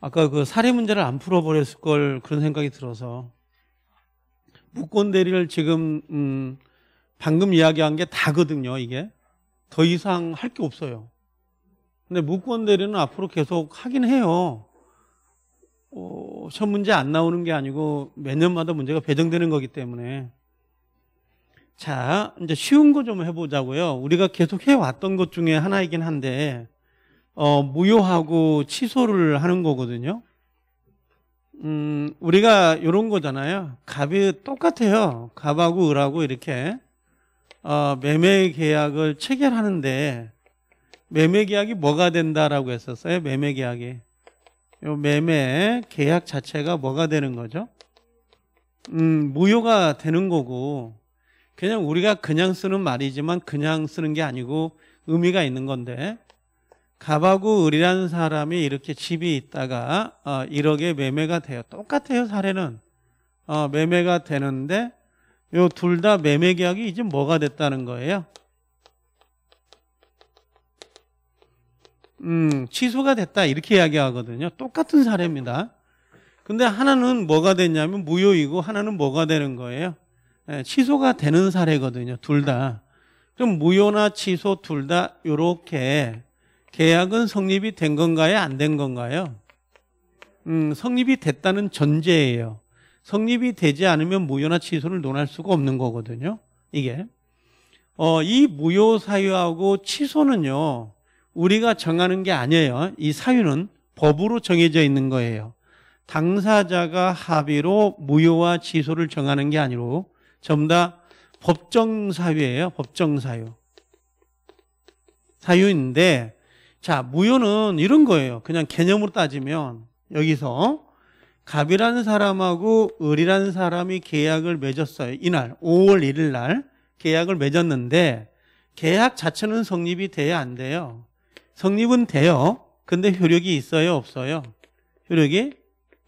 아까 그 살해 문제를 안 풀어버렸을 걸 그런 생각이 들어서 무권 대리를 지금 음 방금 이야기한 게 다거든요 이게. 더 이상 할 게 없어요. 근데 무권 대리는 앞으로 계속 하긴 해요. 어, 시험 문제 안 나오는 게 아니고 매년마다 문제가 배정되는 거기 때문에. 자 이제 쉬운 거 좀 해보자고요. 우리가 계속 해왔던 것 중에 하나이긴 한데 어, 무효하고 취소를 하는 거거든요. 음, 우리가 이런 거잖아요. 갑이 똑같아요. 갑하고 을하고 이렇게 어, 매매 계약을 체결하는데 매매 계약이 뭐가 된다라고 했었어요. 매매 계약이. 요 매매 계약 자체가 뭐가 되는 거죠? 음, 무효가 되는 거고 그냥 우리가 그냥 쓰는 말이지만 그냥 쓰는 게 아니고 의미가 있는 건데 갑하고 을이라는 사람이 이렇게 집이 있다가 어, 1억에 매매가 돼요. 똑같아요 사례는. 어, 매매가 되는데 요 둘 다 매매 계약이 이제 뭐가 됐다는 거예요? 음, 취소가 됐다 이렇게 이야기하거든요. 똑같은 사례입니다. 근데 하나는 뭐가 됐냐면 무효이고 하나는 뭐가 되는 거예요? 예, 취소가 되는 사례거든요. 둘 다. 그럼 무효나 취소 둘다 요렇게 계약은 성립이 된 건가요? 안 된 건가요? 음, 성립이 됐다는 전제예요. 성립이 되지 않으면 무효나 취소를 논할 수가 없는 거거든요. 이게. 어, 이 무효 사유하고 취소는요. 우리가 정하는 게 아니에요. 이 사유는 법으로 정해져 있는 거예요. 당사자가 합의로 무효와 취소를 정하는 게 아니고 전부 다 법정 사유예요. 법정 사유. 사유인데 자, 무효는 이런 거예요. 그냥 개념으로 따지면 여기서 갑이라는 사람하고 을이라는 사람이 계약을 맺었어요. 이날 5월 1일 날 계약을 맺었는데 계약 자체는 성립이 돼야 안 돼요. 성립은 돼요. 근데 효력이 있어요, 없어요? 효력이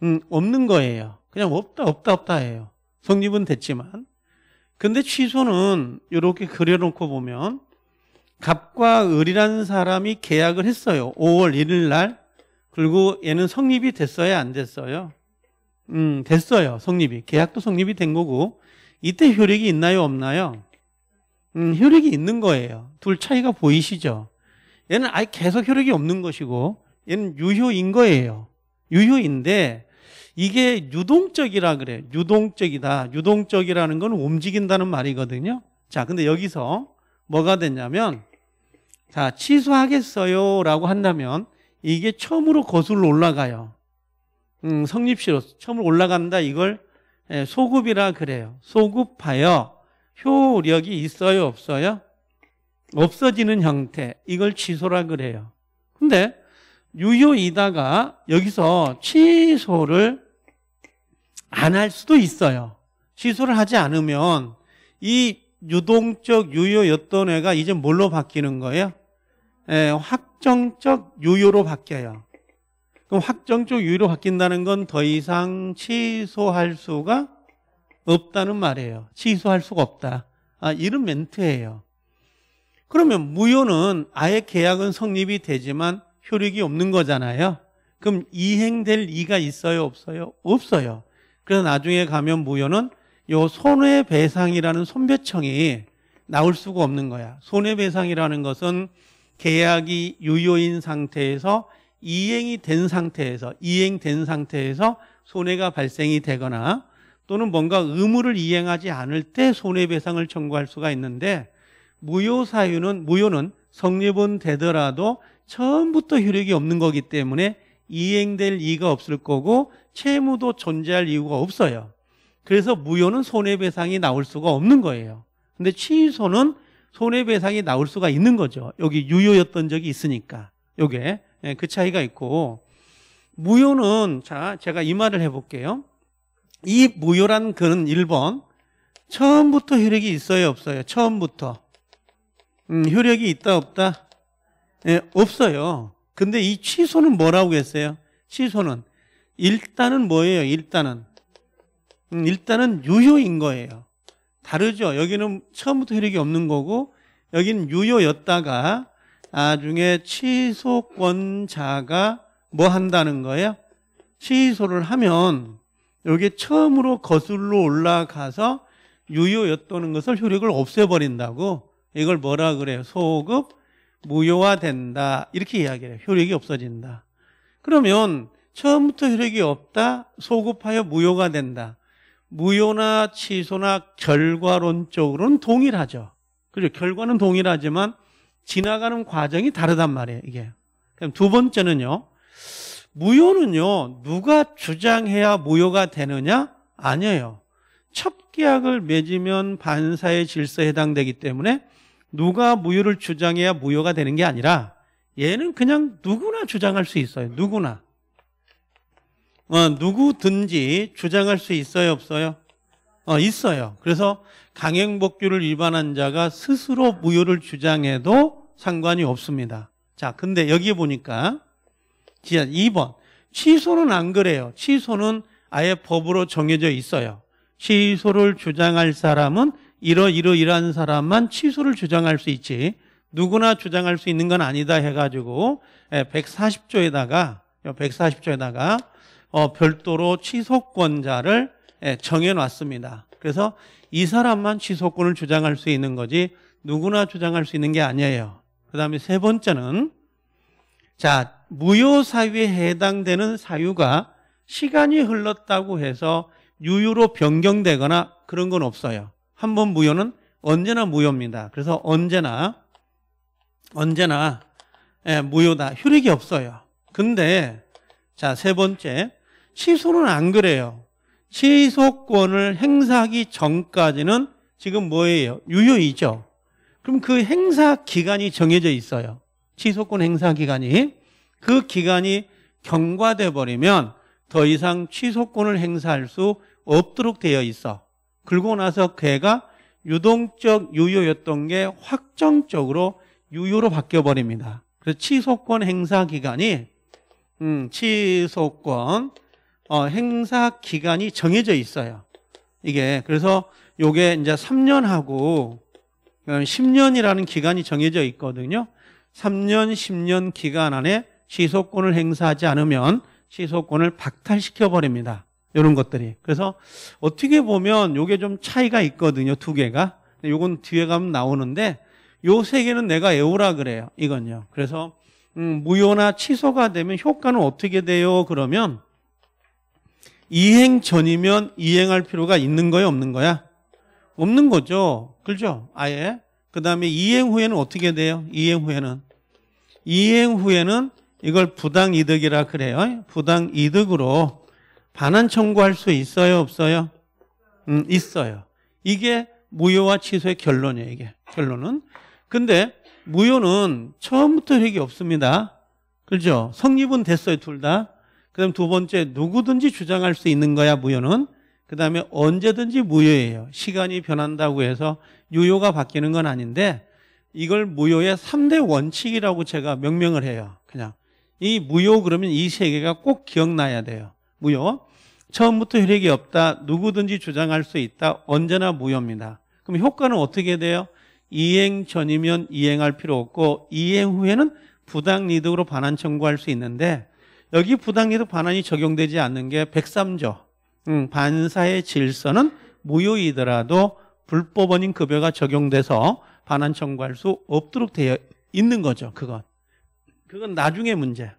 음, 없는 거예요. 그냥 없다, 없다, 없다 해요. 성립은 됐지만. 근데 취소는 이렇게 그려놓고 보면 갑과 을이라는 사람이 계약을 했어요. 5월 1일 날. 그리고 얘는 성립이 됐어요? 안 됐어요? 음, 됐어요. 성립이. 계약도 성립이 된 거고. 이때 효력이 있나요? 없나요? 음, 효력이 있는 거예요. 둘 차이가 보이시죠? 얘는 아예 계속 효력이 없는 것이고, 얘는 유효인 거예요. 유효인데, 이게 유동적이라 그래요. 유동적이다. 유동적이라는 건 움직인다는 말이거든요. 자, 근데 여기서 뭐가 됐냐면, 자, 취소하겠어요 라고 한다면 이게 처음으로 거슬러 올라가요. 음, 성립시로 처음으로 올라간다 이걸 예, 소급이라 그래요. 소급하여 효력이 있어요 없어요? 없어지는 형태 이걸 취소라 그래요. 근데 유효이다가 여기서 취소를 안 할 수도 있어요. 취소를 하지 않으면 이 유동적 유효였던 애가 이제 뭘로 바뀌는 거예요? 예, 확정적 유효로 바뀌어요. 그럼 확정적 유효로 바뀐다는 건 더 이상 취소할 수가 없다는 말이에요. 취소할 수가 없다. 아, 이런 멘트예요. 그러면 무효는 아예 계약은 성립이 되지만 효력이 없는 거잖아요. 그럼 이행될 이가 있어요, 없어요? 없어요. 그래서 나중에 가면 무효는 요 손해배상이라는 손배청이 나올 수가 없는 거야. 손해배상이라는 것은 계약이 유효인 상태에서 이행이 된 상태에서 이행된 상태에서 손해가 발생이 되거나 또는 뭔가 의무를 이행하지 않을 때 손해배상을 청구할 수가 있는데 무효 사유는 무효는 성립은 되더라도 처음부터 효력이 없는 거기 때문에 이행될 이유가 없을 거고 채무도 존재할 이유가 없어요. 그래서 무효는 손해배상이 나올 수가 없는 거예요. 근데 취소는 손해배상이 나올 수가 있는 거죠. 여기 유효였던 적이 있으니까. 요게 예, 그 차이가 있고 무효는 자 제가 이 말을 해볼게요. 이 무효란 글은 1번 처음부터 효력이 있어요 없어요? 처음부터 음, 효력이 있다 없다? 예, 없어요. 근데 이 취소는 뭐라고 했어요? 취소는 일단은 뭐예요? 일단은 음, 일단은 유효인 거예요. 다르죠. 여기는 처음부터 효력이 없는 거고 여기는 유효였다가 나중에 취소권자가 뭐 한다는 거예요? 취소를 하면 이게 처음으로 거슬러 올라가서 유효였다는 것을 효력을 없애버린다고 이걸 뭐라 그래요? 소급 무효화된다 이렇게 이야기해요. 효력이 없어진다. 그러면 처음부터 효력이 없다 소급하여 무효가 된다. 무효나 취소나 결과론적으로는 동일하죠. 그죠? 결과는 동일하지만 지나가는 과정이 다르단 말이에요. 이게. 그럼 두 번째는요. 무효는요. 누가 주장해야 무효가 되느냐? 아니에요. 첫 계약을 맺으면 반사의 질서에 해당되기 때문에 누가 무효를 주장해야 무효가 되는 게 아니라 얘는 그냥 누구나 주장할 수 있어요. 누구나. 어, 누구든지 주장할 수 있어요, 없어요? 어, 있어요. 그래서 강행복규를 위반한 자가 스스로 무효를 주장해도 상관이 없습니다. 자, 근데 여기 보니까 2번 취소는 안 그래요. 취소는 아예 법으로 정해져 있어요. 취소를 주장할 사람은 이러이러이러한 사람만 취소를 주장할 수 있지 누구나 주장할 수 있는 건 아니다 해가지고 140조에다가 140조에다가 어, 별도로 취소권자를 예, 정해놨습니다. 그래서 이 사람만 취소권을 주장할 수 있는 거지 누구나 주장할 수 있는 게 아니에요. 그 다음에 세 번째는 자 무효 사유에 해당되는 사유가 시간이 흘렀다고 해서 유효로 변경되거나 그런 건 없어요. 한 번 무효는 언제나 무효입니다. 그래서 언제나 언제나 예, 무효다. 효력이 없어요. 근데 자 세 번째 취소는 안 그래요. 취소권을 행사하기 전까지는 지금 뭐예요? 유효이죠. 그럼 그 행사 기간이 정해져 있어요. 취소권 행사 기간이. 그 기간이 경과돼 버리면 더 이상 취소권을 행사할 수 없도록 되어 있어. 그러고 나서 걔가 유동적 유효였던 게 확정적으로 유효로 바뀌어 버립니다. 그래서 취소권 행사 기간이 음, 취소권 어, 행사 기간이 정해져 있어요. 이게 그래서 요게 이제 3년하고 10년이라는 어, 기간이 정해져 있거든요. 3년, 10년 기간 안에 취소권을 행사하지 않으면 취소권을 박탈시켜 버립니다. 이런 것들이. 그래서 어떻게 보면 요게 좀 차이가 있거든요. 두 개가. 요건 뒤에 가면 나오는데 요 세 개는 내가 외우라 그래요. 이건요. 그래서 음, 무효나 취소가 되면 효과는 어떻게 돼요? 그러면 이행 전이면 이행할 필요가 있는 거야 없는 거야? 없는 거죠. 그렇죠? 아예. 그 다음에 이행 후에는 어떻게 돼요? 이행 후에는. 이행 후에는 이걸 부당이득이라 그래요. 부당이득으로 반환 청구할 수 있어요? 없어요? 음, 있어요. 이게 무효와 취소의 결론이에요. 이게 결론은. 근데 무효는 처음부터 획이 없습니다. 그렇죠? 성립은 됐어요. 둘 다. 그 다음 두 번째 누구든지 주장할 수 있는 거야 무효는? 그 다음에 언제든지 무효예요. 시간이 변한다고 해서 유효가 바뀌는 건 아닌데 이걸 무효의 3대 원칙이라고 제가 명명을 해요. 그냥. 이 무효 그러면 이 세 개가 꼭 기억나야 돼요. 무효. 처음부터 효력이 없다. 누구든지 주장할 수 있다. 언제나 무효입니다. 그럼 효과는 어떻게 돼요? 이행 전이면 이행할 필요 없고 이행 후에는 부당이득으로 반환 청구할 수 있는데 여기 부당이득 반환이 적용되지 않는 게 103조. 음, 반사의 질서는 무효이더라도 불법 원인 급여가 적용돼서 반환 청구할 수 없도록 되어 있는 거죠. 그건. 그건 나중에 문제.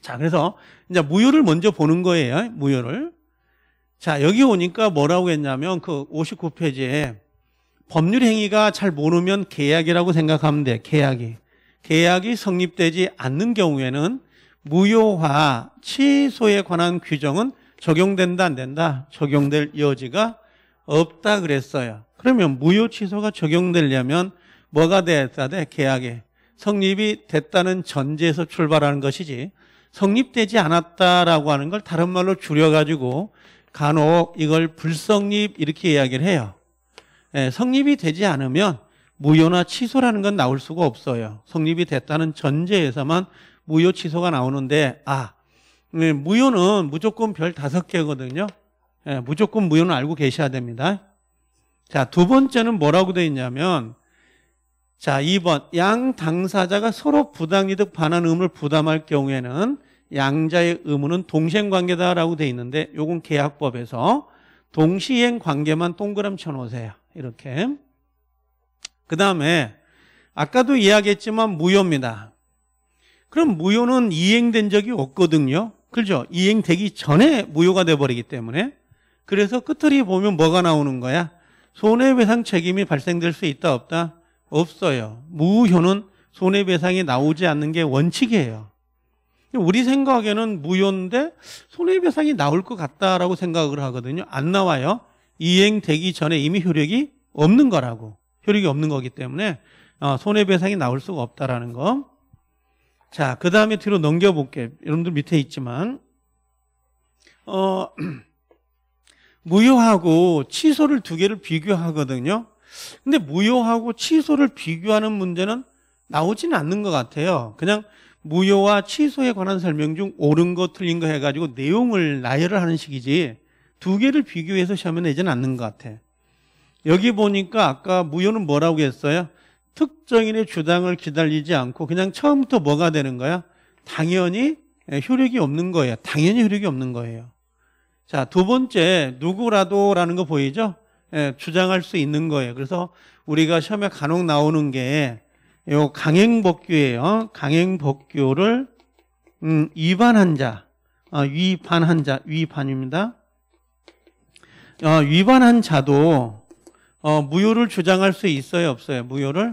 자, 그래서 이제 무효를 먼저 보는 거예요. 무효를. 자, 여기 오니까 뭐라고 했냐면 그 59페이지에 법률 행위가 잘 모르면 계약이라고 생각하면 돼. 계약이. 계약이 성립되지 않는 경우에는 무효화 취소에 관한 규정은 적용된다 안 된다? 적용될 여지가 없다 그랬어요. 그러면 무효 취소가 적용되려면 뭐가 됐다 돼? 계약에 성립이 됐다는 전제에서 출발하는 것이지 성립되지 않았다라고 하는 걸 다른 말로 줄여가지고 간혹 이걸 불성립 이렇게 이야기를 해요. 예, 성립이 되지 않으면 무효나 취소라는 건 나올 수가 없어요. 성립이 됐다는 전제에서만 무효 취소가 나오는데 아 네, 무효는 무조건 별 다섯 개거든요. 예, 무조건 무효는 알고 계셔야 됩니다. 자, 두 번째는 뭐라고 되어 있냐면 자, 2번 양 당사자가 서로 부당이득 반환 의무를 부담할 경우에는 양자의 의무는 동시행관계다라고 돼 있는데 요건 계약법에서 동시행 관계만 동그라미 쳐놓으세요. 이렇게. 그 다음에 아까도 이야기했지만 무효입니다. 그럼 무효는 이행된 적이 없거든요. 그죠? 이행되기 전에 무효가 돼버리기 때문에 그래서 끝을 보면 뭐가 나오는 거야? 손해배상 책임이 발생될 수 있다 없다? 없어요. 무효는 손해배상이 나오지 않는 게 원칙이에요. 우리 생각에는 무효인데 손해배상이 나올 것 같다라고 생각을 하거든요. 안 나와요. 이행되기 전에 이미 효력이 없는 거라고. 효력이 없는 거기 때문에 어, 손해배상이 나올 수가 없다라는 거. 자, 그 다음에 뒤로 넘겨볼게요. 여러분들 밑에 있지만 어, 무효하고 취소를 두 개를 비교하거든요. 근데 무효하고 취소를 비교하는 문제는 나오지는 않는 것 같아요. 그냥 무효와 취소에 관한 설명 중 옳은 거 틀린 거 해가지고 내용을 나열을 하는 식이지 두 개를 비교해서 시험에 내지는 않는 것 같아. 여기 보니까 아까 무효는 뭐라고 했어요? 특정인의 주장을 기다리지 않고 그냥 처음부터 뭐가 되는 거야? 당연히 효력이 없는 거예요. 당연히 효력이 없는 거예요. 자, 두 번째, 누구라도라는 거 보이죠? 예, 주장할 수 있는 거예요. 그래서 우리가 시험에 간혹 나오는 게, 요 강행법규예요. 강행법규를, 음, 위반한 자, 어, 위반한 자, 위반입니다. 어, 위반한 자도, 어, 무효를 주장할 수 있어요? 없어요? 무효를?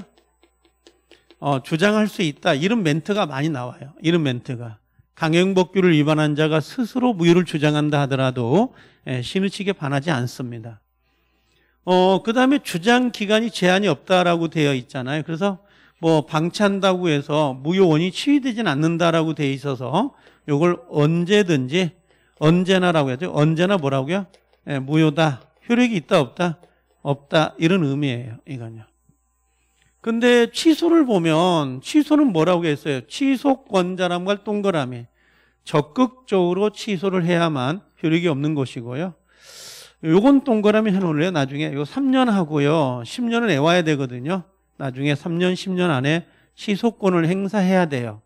어, 주장할 수 있다. 이런 멘트가 많이 나와요. 이런 멘트가. 강행법규를 위반한 자가 스스로 무효를 주장한다 하더라도 예, 신의칙에 반하지 않습니다. 어, 그 다음에 주장 기간이 제한이 없다라고 되어 있잖아요. 그래서 뭐 방치한다고 해서 무효원이 치유되진 않는다라고 되어 있어서 이걸 언제든지 언제나라고 해야죠. 언제나 뭐라고요? 예, 무효다. 효력이 있다 없다? 없다. 이런 의미예요. 이건요. 근데 취소를 보면 취소는 뭐라고 했어요? 취소권자람과 동그라미. 적극적으로 취소를 해야만 효력이 없는 것이고요. 요건 동그라미 해놓을래요, 나중에. 요 3년 하고요. 10년은 내와야 되거든요. 나중에 3년, 10년 안에 취소권을 행사해야 돼요.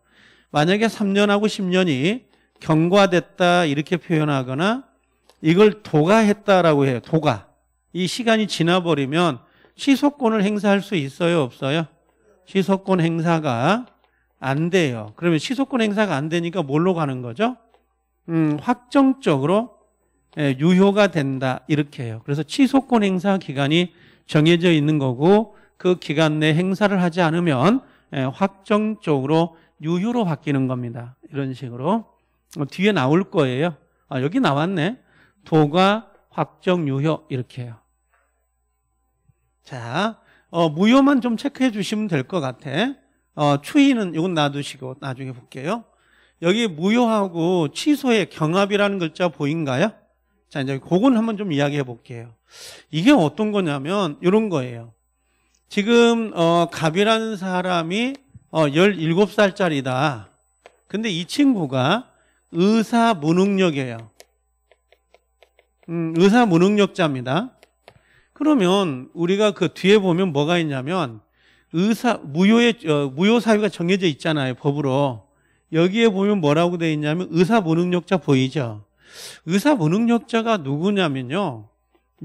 만약에 3년하고 10년이 경과됐다 이렇게 표현하거나 이걸 도가했다라고 해요. 도가. 이 시간이 지나버리면 취소권을 행사할 수 있어요, 없어요? 취소권 행사가 안 돼요. 그러면 시소권 행사가 안 되니까 뭘로 가는 거죠? 음, 확정적으로 예, 유효가 된다 이렇게 해요. 그래서 취소권 행사 기간이 정해져 있는 거고 그 기간 내 행사를 하지 않으면 예, 확정적으로 유효로 바뀌는 겁니다. 이런 식으로 어, 뒤에 나올 거예요. 아, 여기 나왔네. 도가 확정 유효 이렇게 해요. 자, 어, 무효만 좀 체크해 주시면 될 것 같아. 어, 추이는 이건 놔두시고 나중에 볼게요. 여기 무효하고 취소의 경합이라는 글자 보인가요? 자, 이제 그건 한번 좀 이야기해 볼게요. 이게 어떤 거냐면 이런 거예요. 지금 어, 갑이라는 사람이 어, 17살짜리다. 근데 이 친구가 의사 무능력이에요. 음, 의사 무능력자입니다. 그러면 우리가 그 뒤에 보면 뭐가 있냐면 의사 무효의 어, 무효 사유가 정해져 있잖아요 법으로. 여기에 보면 뭐라고 되어 있냐면 의사 무능력자 보이죠? 의사 무능력자가 누구냐면요.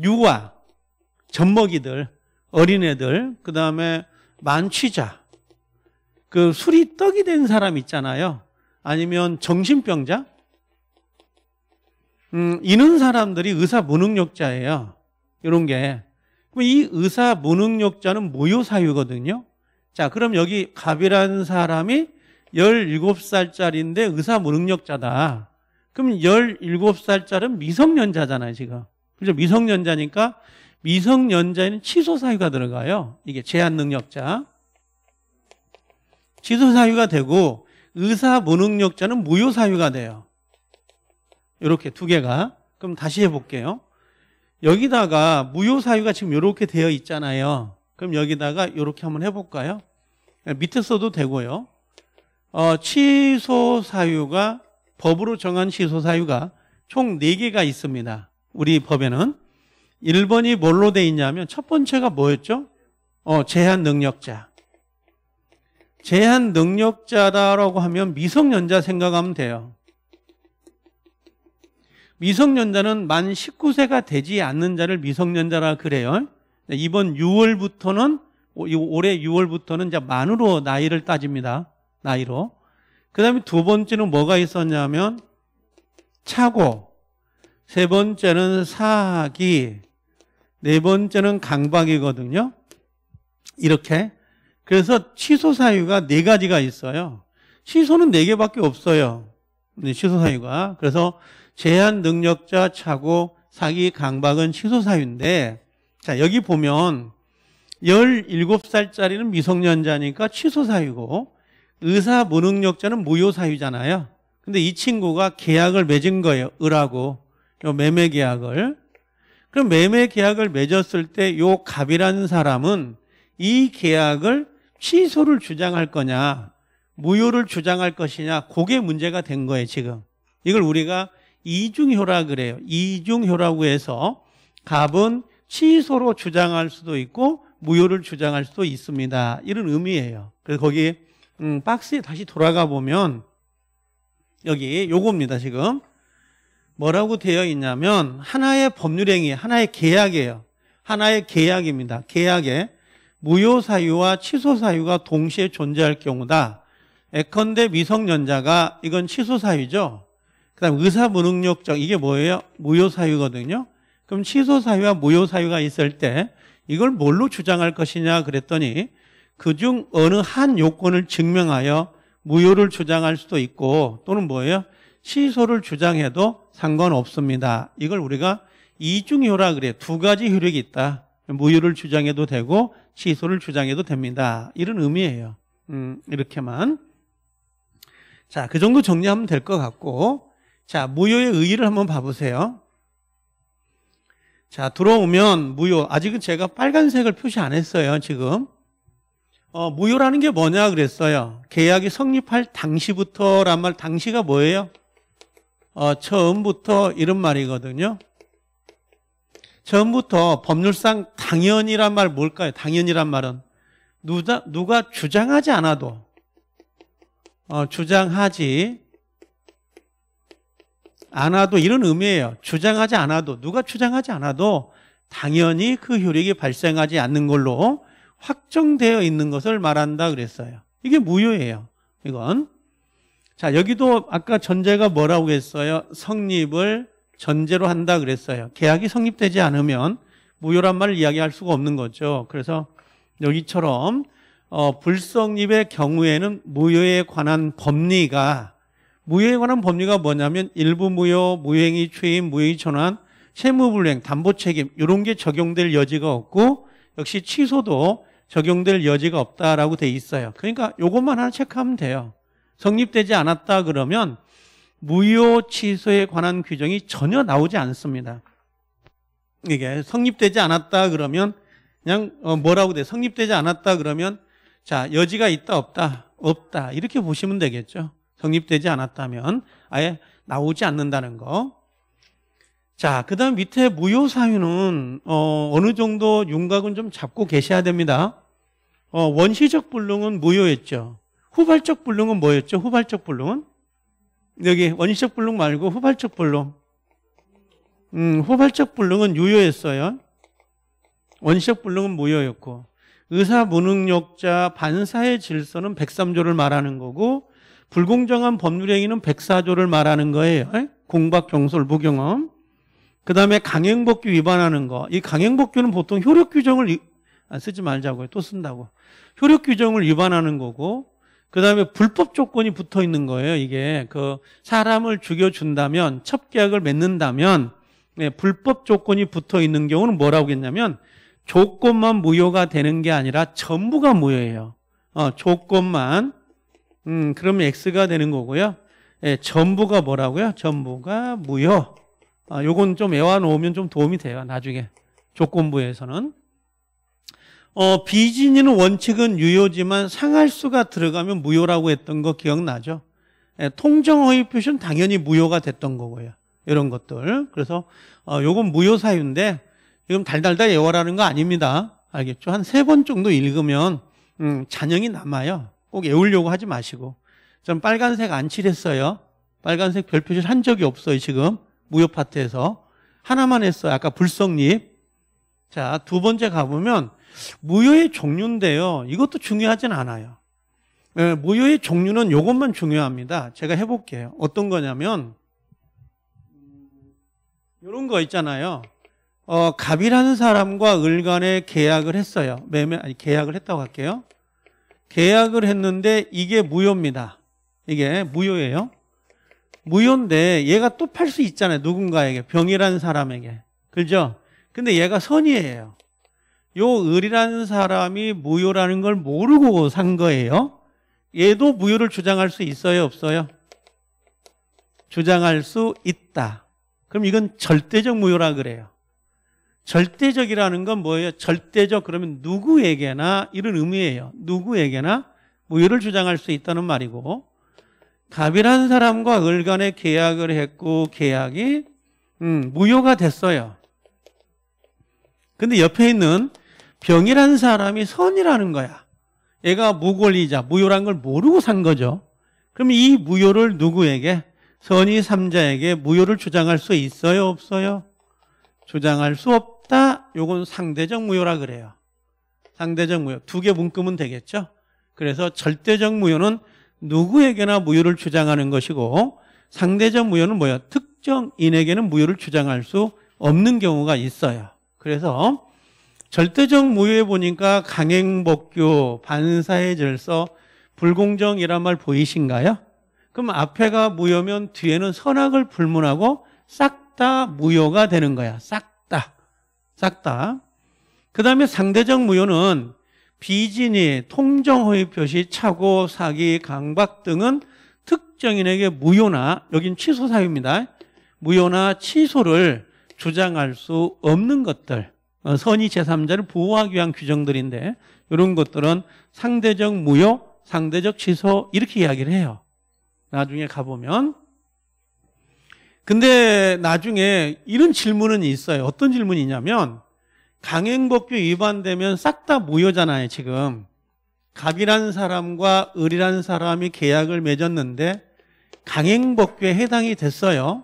유아 젖먹이들 어린애들 그 다음에 만취자. 그 술이 떡이 된 사람 있잖아요. 아니면 정신병자? 음, 이런 사람들이 의사 무능력자예요 이런 게이 의사 무능력자는 무효 사유거든요. 자, 그럼 여기 갑이라는 사람이 17살짜리인데 의사 무능력자다. 그럼 17살짜리는 미성년자잖아요, 지금. 그죠? 미성년자니까 미성년자에는 취소 사유가 들어가요. 이게 제한 능력자. 취소 사유가 되고 의사 무능력자는 무효 사유가 돼요. 이렇게 두 개가. 그럼 다시 해볼게요. 여기다가 무효 사유가 지금 이렇게 되어 있잖아요. 그럼 여기다가 이렇게 한번 해볼까요? 밑에 써도 되고요. 어, 취소 사유가 법으로 정한 취소 사유가 총 4개가 있습니다. 우리 법에는 1번이 뭘로 돼 있냐면 첫 번째가 뭐였죠? 어, 제한 능력자. 제한 능력자다라고 하면 미성년자 생각하면 돼요. 미성년자는 만 19세가 되지 않는 자를 미성년자라 그래요. 이번 6월부터는 올해 6월부터는 이제 만으로 나이를 따집니다. 나이로. 그다음에 두 번째는 뭐가 있었냐면 차고, 세 번째는 사기, 네 번째는 강박이거든요. 이렇게. 그래서 취소 사유가 네 가지가 있어요. 취소는 네 개밖에 없어요. 네, 취소 사유가. 그래서 제한 능력자 차고 사기 강박은 취소 사유인데 자, 여기 보면 17살짜리는 미성년자니까 취소 사유고 의사 무능력자는 무효 사유잖아요. 근데 이 친구가 계약을 맺은 거예요. 을하고 매매 계약을. 그럼 매매 계약을 맺었을 때 요 갑이라는 사람은 이 계약을 취소를 주장할 거냐, 무효를 주장할 것이냐, 그게 문제가 된 거예요, 지금. 이걸 우리가 이중효라 그래요. 이중효라고 해서 갑은 취소로 주장할 수도 있고 무효를 주장할 수도 있습니다. 이런 의미예요. 그래서 거기 음, 박스에 다시 돌아가 보면 여기 요겁니다, 지금. 뭐라고 되어 있냐면 하나의 법률행위, 하나의 계약이에요. 하나의 계약입니다. 계약에 무효 사유와 취소 사유가 동시에 존재할 경우다. 예컨대 미성년자가 이건 취소 사유죠. 그다음 의사 무능력적 이게 뭐예요? 무효 사유거든요. 그럼 취소 사유와 무효 사유가 있을 때 이걸 뭘로 주장할 것이냐 그랬더니 그중 어느 한 요건을 증명하여 무효를 주장할 수도 있고 또는 뭐예요? 취소를 주장해도 상관없습니다. 이걸 우리가 이중효라 그래요. 두 가지 효력이 있다. 무효를 주장해도 되고 취소를 주장해도 됩니다. 이런 의미예요. 음, 이렇게만. 자, 그 정도 정리하면 될 것 같고 자, 무효의 의의를 한번 봐보세요. 자, 들어오면 무효. 아직은 제가 빨간색을 표시 안 했어요, 지금. 어, 무효라는 게 뭐냐 그랬어요. 계약이 성립할 당시부터란 말, 당시가 뭐예요? 어, 처음부터 이런 말이거든요. 처음부터 법률상 당연이란 말 뭘까요? 당연이란 말은 누가, 누가 주장하지 않아도 어, 주장하지 않아도 이런 의미예요. 주장하지 않아도 누가 주장하지 않아도 당연히 그 효력이 발생하지 않는 걸로 확정되어 있는 것을 말한다 그랬어요. 이게 무효예요. 이건 자, 여기도 아까 전제가 뭐라고 했어요? 성립을 전제로 한다 그랬어요. 계약이 성립되지 않으면 무효란 말을 이야기할 수가 없는 거죠. 그래서 여기처럼 어, 불성립의 경우에는 무효에 관한 법리가 무효에 관한 법리가 뭐냐면 일부 무효, 무효행위 추임, 무효의 전환, 채무불이행, 담보책임 이런 게 적용될 여지가 없고 역시 취소도 적용될 여지가 없다라고 돼 있어요. 그러니까 이것만 하나 체크하면 돼요. 성립되지 않았다 그러면 무효 취소에 관한 규정이 전혀 나오지 않습니다. 이게 성립되지 않았다 그러면 그냥 어, 뭐라고 돼? 성립되지 않았다 그러면 자 여지가 있다 없다 없다 이렇게 보시면 되겠죠. 성립되지 않았다면 아예 나오지 않는다는 거. 자, 그 다음 밑에 무효 사유는, 어, 어느 정도 윤곽은 좀 잡고 계셔야 됩니다. 어, 원시적 불능은 무효였죠. 후발적 불능은 뭐였죠? 후발적 불능은? 여기 원시적 불능 말고 후발적 불능. 음, 후발적 불능은 유효했어요. 원시적 불능은 무효였고. 의사 무능력자 반사의 질서는 103조를 말하는 거고 불공정한 법률행위는 104조를 말하는 거예요. 공박, 경솔, 무경험. 그 다음에 강행법규 위반하는 거. 이 강행법규는 보통 효력 규정을 아, 쓰지 말자고요. 또 쓴다고. 효력 규정을 위반하는 거고 그 다음에 불법 조건이 붙어 있는 거예요. 이게 그 사람을 죽여준다면 첩계약을 맺는다면 네, 불법 조건이 붙어 있는 경우는 뭐라고 했냐면 조건만 무효가 되는 게 아니라 전부가 무효예요. 어, 조건만 음 그러면 X가 되는 거고요. 예, 전부가 뭐라고요? 전부가 무효. 아, 요건 좀 외워놓으면 좀 도움이 돼요. 나중에 조건부에서는. 어, 비진이는 원칙은 유효지만 상할수가 들어가면 무효라고 했던 거 기억나죠? 예, 통정허위 표시는 당연히 무효가 됐던 거고요. 이런 것들. 그래서 어, 요건 무효 사유인데 지금 달달달 외워라는 거 아닙니다. 알겠죠? 한 세 번 정도 읽으면 음, 잔영이 남아요. 꼭 외우려고 하지 마시고. 전 빨간색 안 칠했어요. 빨간색 별 표시를 한 적이 없어요, 지금. 무효 파트에서 하나만 했어요. 아까 불성립. 자, 두 번째 가보면 무효의 종류인데요. 이것도 중요하진 않아요. 예, 무효의 종류는 이것만 중요합니다. 제가 해볼게요. 어떤 거냐면 이런 거 있잖아요. 어, 갑이라는 사람과 을 간에 계약을 했어요. 매매 아니 계약을 했다고 할게요. 계약을 했는데 이게 무효입니다. 이게 무효예요. 무효인데 얘가 또 팔 수 있잖아요. 누군가에게 병이라는 사람에게. 그죠? 근데 얘가 선이에요. 요 을이라는 사람이 무효라는 걸 모르고 산 거예요. 얘도 무효를 주장할 수 있어요, 없어요? 주장할 수 있다. 그럼 이건 절대적 무효라 그래요. 절대적이라는 건 뭐예요? 절대적 그러면 누구에게나 이런 의미예요. 누구에게나 무효를 주장할 수 있다는 말이고 갑이라는 사람과 을 간에 계약을 했고 계약이 음, 무효가 됐어요. 근데 옆에 있는 병이라는 사람이 선이라는 거야. 얘가 무권리자, 무효란 걸 모르고 산 거죠. 그럼 이 무효를 누구에게? 선의 삼자에게 무효를 주장할 수 있어요, 없어요? 주장할 수 없다. 요건 상대적 무효라 그래요. 상대적 무효. 두 개 묶으면 되겠죠? 그래서 절대적 무효는 누구에게나 무효를 주장하는 것이고 상대적 무효는 뭐야? 특정인에게는 무효를 주장할 수 없는 경우가 있어요. 그래서 절대적 무효에 보니까 강행복교, 반사의 절서, 불공정이란 말 보이신가요? 그럼 앞에가 무효면 뒤에는 선악을 불문하고 싹 다 무효가 되는 거야. 싹 다. 싹 다. 그 다음에 상대적 무효는 비진이, 통정허위 표시, 착오, 사기, 강박 등은 특정인에게 무효나, 여긴 취소 사유입니다. 무효나 취소를 주장할 수 없는 것들. 어, 선의 제3자를 보호하기 위한 규정들인데 이런 것들은 상대적 무효, 상대적 취소 이렇게 이야기를 해요. 나중에 가보면 근데 나중에 이런 질문은 있어요. 어떤 질문이냐면 강행법규 위반되면 싹 다 무효잖아요, 지금. 갑이라는 사람과 을이라는 사람이 계약을 맺었는데 강행법규에 해당이 됐어요.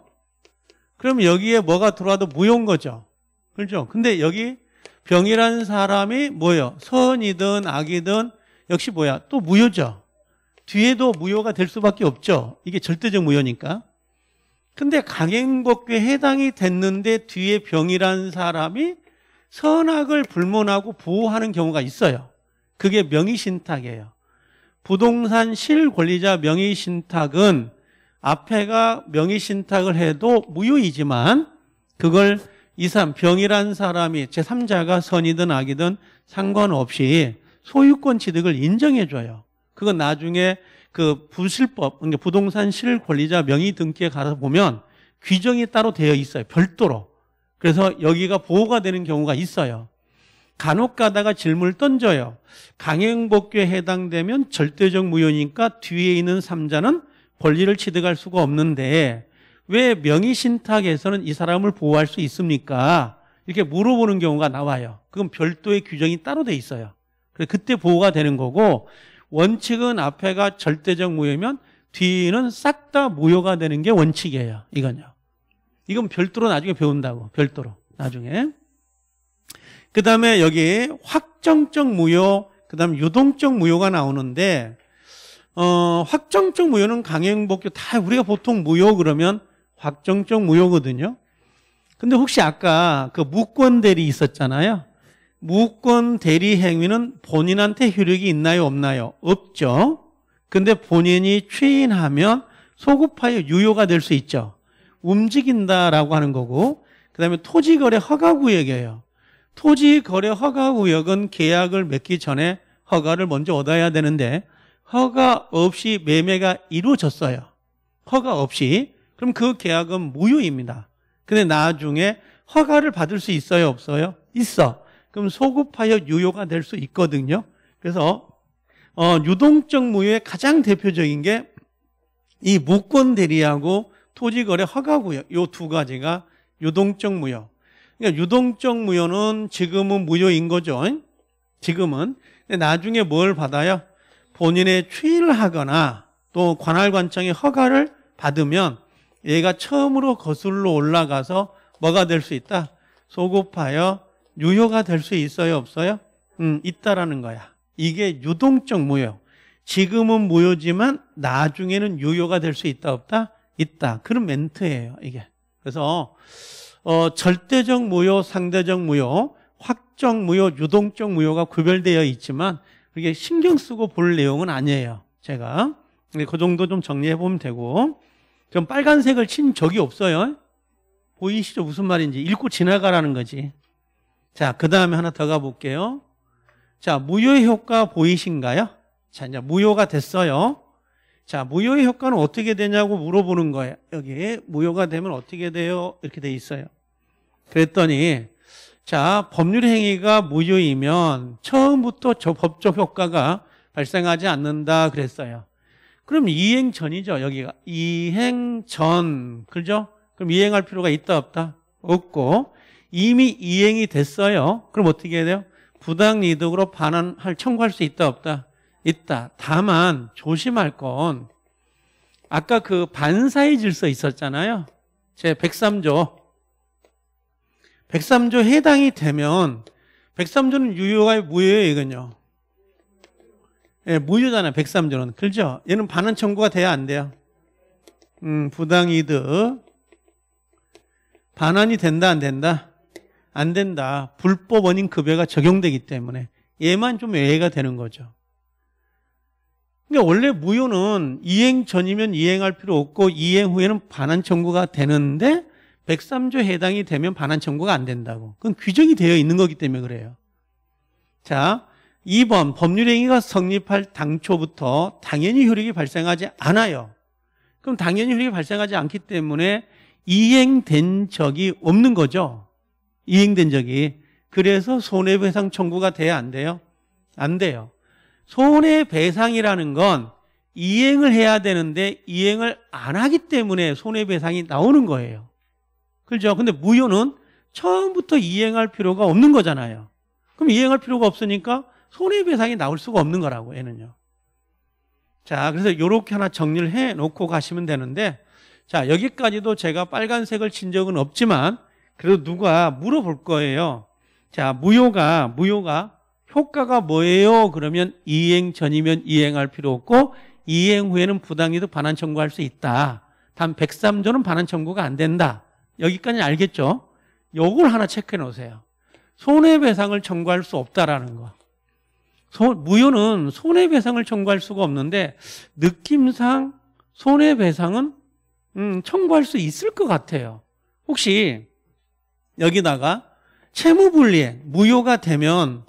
그럼 여기에 뭐가 들어와도 무효인 거죠. 그렇죠? 근데 여기 병이라는 사람이 뭐예요? 선이든 악이든 역시 뭐야? 또 무효죠. 뒤에도 무효가 될 수밖에 없죠. 이게 절대적 무효니까. 근데 강행법규에 해당이 됐는데 뒤에 병이라는 사람이 선악을 불문하고 보호하는 경우가 있어요. 그게 명의신탁이에요. 부동산 실권리자 명의신탁은 앞에가 명의신탁을 해도 무효이지만 그걸 이삼 병이란 사람이 제3자가 선이든 악이든 상관없이 소유권 취득을 인정해 줘요. 그건 나중에 그 부실법, 그러니까 부동산 실권리자 명의 등기에 가서 보면 규정이 따로 되어 있어요. 별도로. 그래서 여기가 보호가 되는 경우가 있어요. 간혹 가다가 질문을 던져요. 강행복규에 해당되면 절대적 무효니까 뒤에 있는 삼자는 권리를 취득할 수가 없는데 왜 명의신탁에서는 이 사람을 보호할 수 있습니까? 이렇게 물어보는 경우가 나와요. 그건 별도의 규정이 따로 돼 있어요. 그때 보호가 되는 거고 원칙은 앞에가 절대적 무효면 뒤는 싹 다 무효가 되는 게 원칙이에요. 이건요. 이건 별도로 나중에 배운다고. 별도로. 나중에. 그 다음에 여기 확정적 무효, 그 다음 유동적 무효가 나오는데 어, 확정적 무효는 강행복교 다 우리가 보통 무효 그러면 확정적 무효거든요. 근데 혹시 아까 그 무권 대리 있었잖아요. 무권 대리 행위는 본인한테 효력이 있나요, 없나요? 없죠. 근데 본인이 추인하면 소급하여 유효가 될 수 있죠. 움직인다라고 하는 거고, 그 다음에 토지 거래 허가 구역이에요. 토지 거래 허가 구역은 계약을 맺기 전에 허가를 먼저 얻어야 되는데, 허가 없이 매매가 이루어졌어요. 허가 없이. 그럼 그 계약은 무효입니다. 근데 나중에 허가를 받을 수 있어요? 없어요? 있어. 그럼 소급하여 유효가 될 수 있거든요. 그래서 어, 유동적 무효의 가장 대표적인 게 이 무권 대리하고 토지 거래 허가 구역 요두 가지가 유동적 무효. 그러니까 유동적 무효는 지금은 무효인 거죠. 지금은. 나중에 뭘 받아요? 본인의 추인을 하거나 또 관할관청의 허가를 받으면 얘가 처음으로 거슬러 올라가서 뭐가 될 수 있다? 소급하여 유효가 될 수 있어요? 없어요? 음, 있다라는 거야. 이게 유동적 무효. 지금은 무효지만 나중에는 유효가 될 수 있다 없다? 있다. 그런 멘트예요, 이게. 그래서 어, 절대적 무효, 상대적 무효, 확정 무효, 유동적 무효가 구별되어 있지만 그게 신경 쓰고 볼 내용은 아니에요. 제가. 그 정도 좀 정리해 보면 되고. 좀 빨간색을 친 적이 없어요. 보이시죠? 무슨 말인지 읽고 지나가라는 거지. 자, 그 다음에 하나 더 가볼게요. 자, 무효의 효과 보이신가요? 자, 이제 무효가 됐어요. 자, 무효의 효과는 어떻게 되냐고 물어보는 거예요. 여기 무효가 되면 어떻게 돼요? 이렇게 돼 있어요. 그랬더니 자, 법률 행위가 무효이면 처음부터 저 법적 효과가 발생하지 않는다 그랬어요. 그럼 이행 전이죠, 여기가. 이행 전. 그죠? 그럼 이행할 필요가 있다 없다? 없고 이미 이행이 됐어요. 그럼 어떻게 해야 돼요? 부당이득으로 반환할 청구할 수 있다 없다? 있다. 다만 조심할 건 아까 그 반사의 질서 있었잖아요. 제 103조. 103조 해당이 되면 103조는 유효가 무효예요, 이건요. 예, 무효잖아요, 103조는. 그렇죠? 얘는 반환 청구가 돼야 안 돼요. 음, 부당이득. 반환이 된다, 안 된다? 안 된다. 불법 원인 급여가 적용되기 때문에 얘만 좀 예외가 되는 거죠. 그러니까 원래 무효는 이행 전이면 이행할 필요 없고 이행 후에는 반환 청구가 되는데 103조 해당이 되면 반환 청구가 안 된다고. 그건 규정이 되어 있는 거기 때문에 그래요. 자, 2번 법률행위가 성립할 당초부터 당연히 효력이 발생하지 않아요. 그럼 당연히 효력이 발생하지 않기 때문에 이행된 적이 없는 거죠. 이행된 적이. 그래서 손해배상 청구가 돼야 안 돼요? 안 돼요. 손해배상이라는 건 이행을 해야 되는데 이행을 안 하기 때문에 손해배상이 나오는 거예요. 그렇죠? 근데 무효는 처음부터 이행할 필요가 없는 거잖아요. 그럼 이행할 필요가 없으니까 손해배상이 나올 수가 없는 거라고 얘는요. 자, 그래서 이렇게 하나 정리를 해 놓고 가시면 되는데 자, 여기까지도 제가 빨간색을 친 적은 없지만 그래도 누가 물어볼 거예요. 자, 무효가 무효가 효과가 뭐예요? 그러면 이행 전이면 이행할 필요 없고 이행 후에는 부당이득 반환 청구할 수 있다. 단 103조는 반환 청구가 안 된다. 여기까지 알겠죠? 요걸 하나 체크해 놓으세요. 손해배상을 청구할 수 없다라는 거. 소, 무효는 손해배상을 청구할 수가 없는데 느낌상 손해배상은 음, 청구할 수 있을 것 같아요. 혹시 여기다가 채무불이행 무효가 되면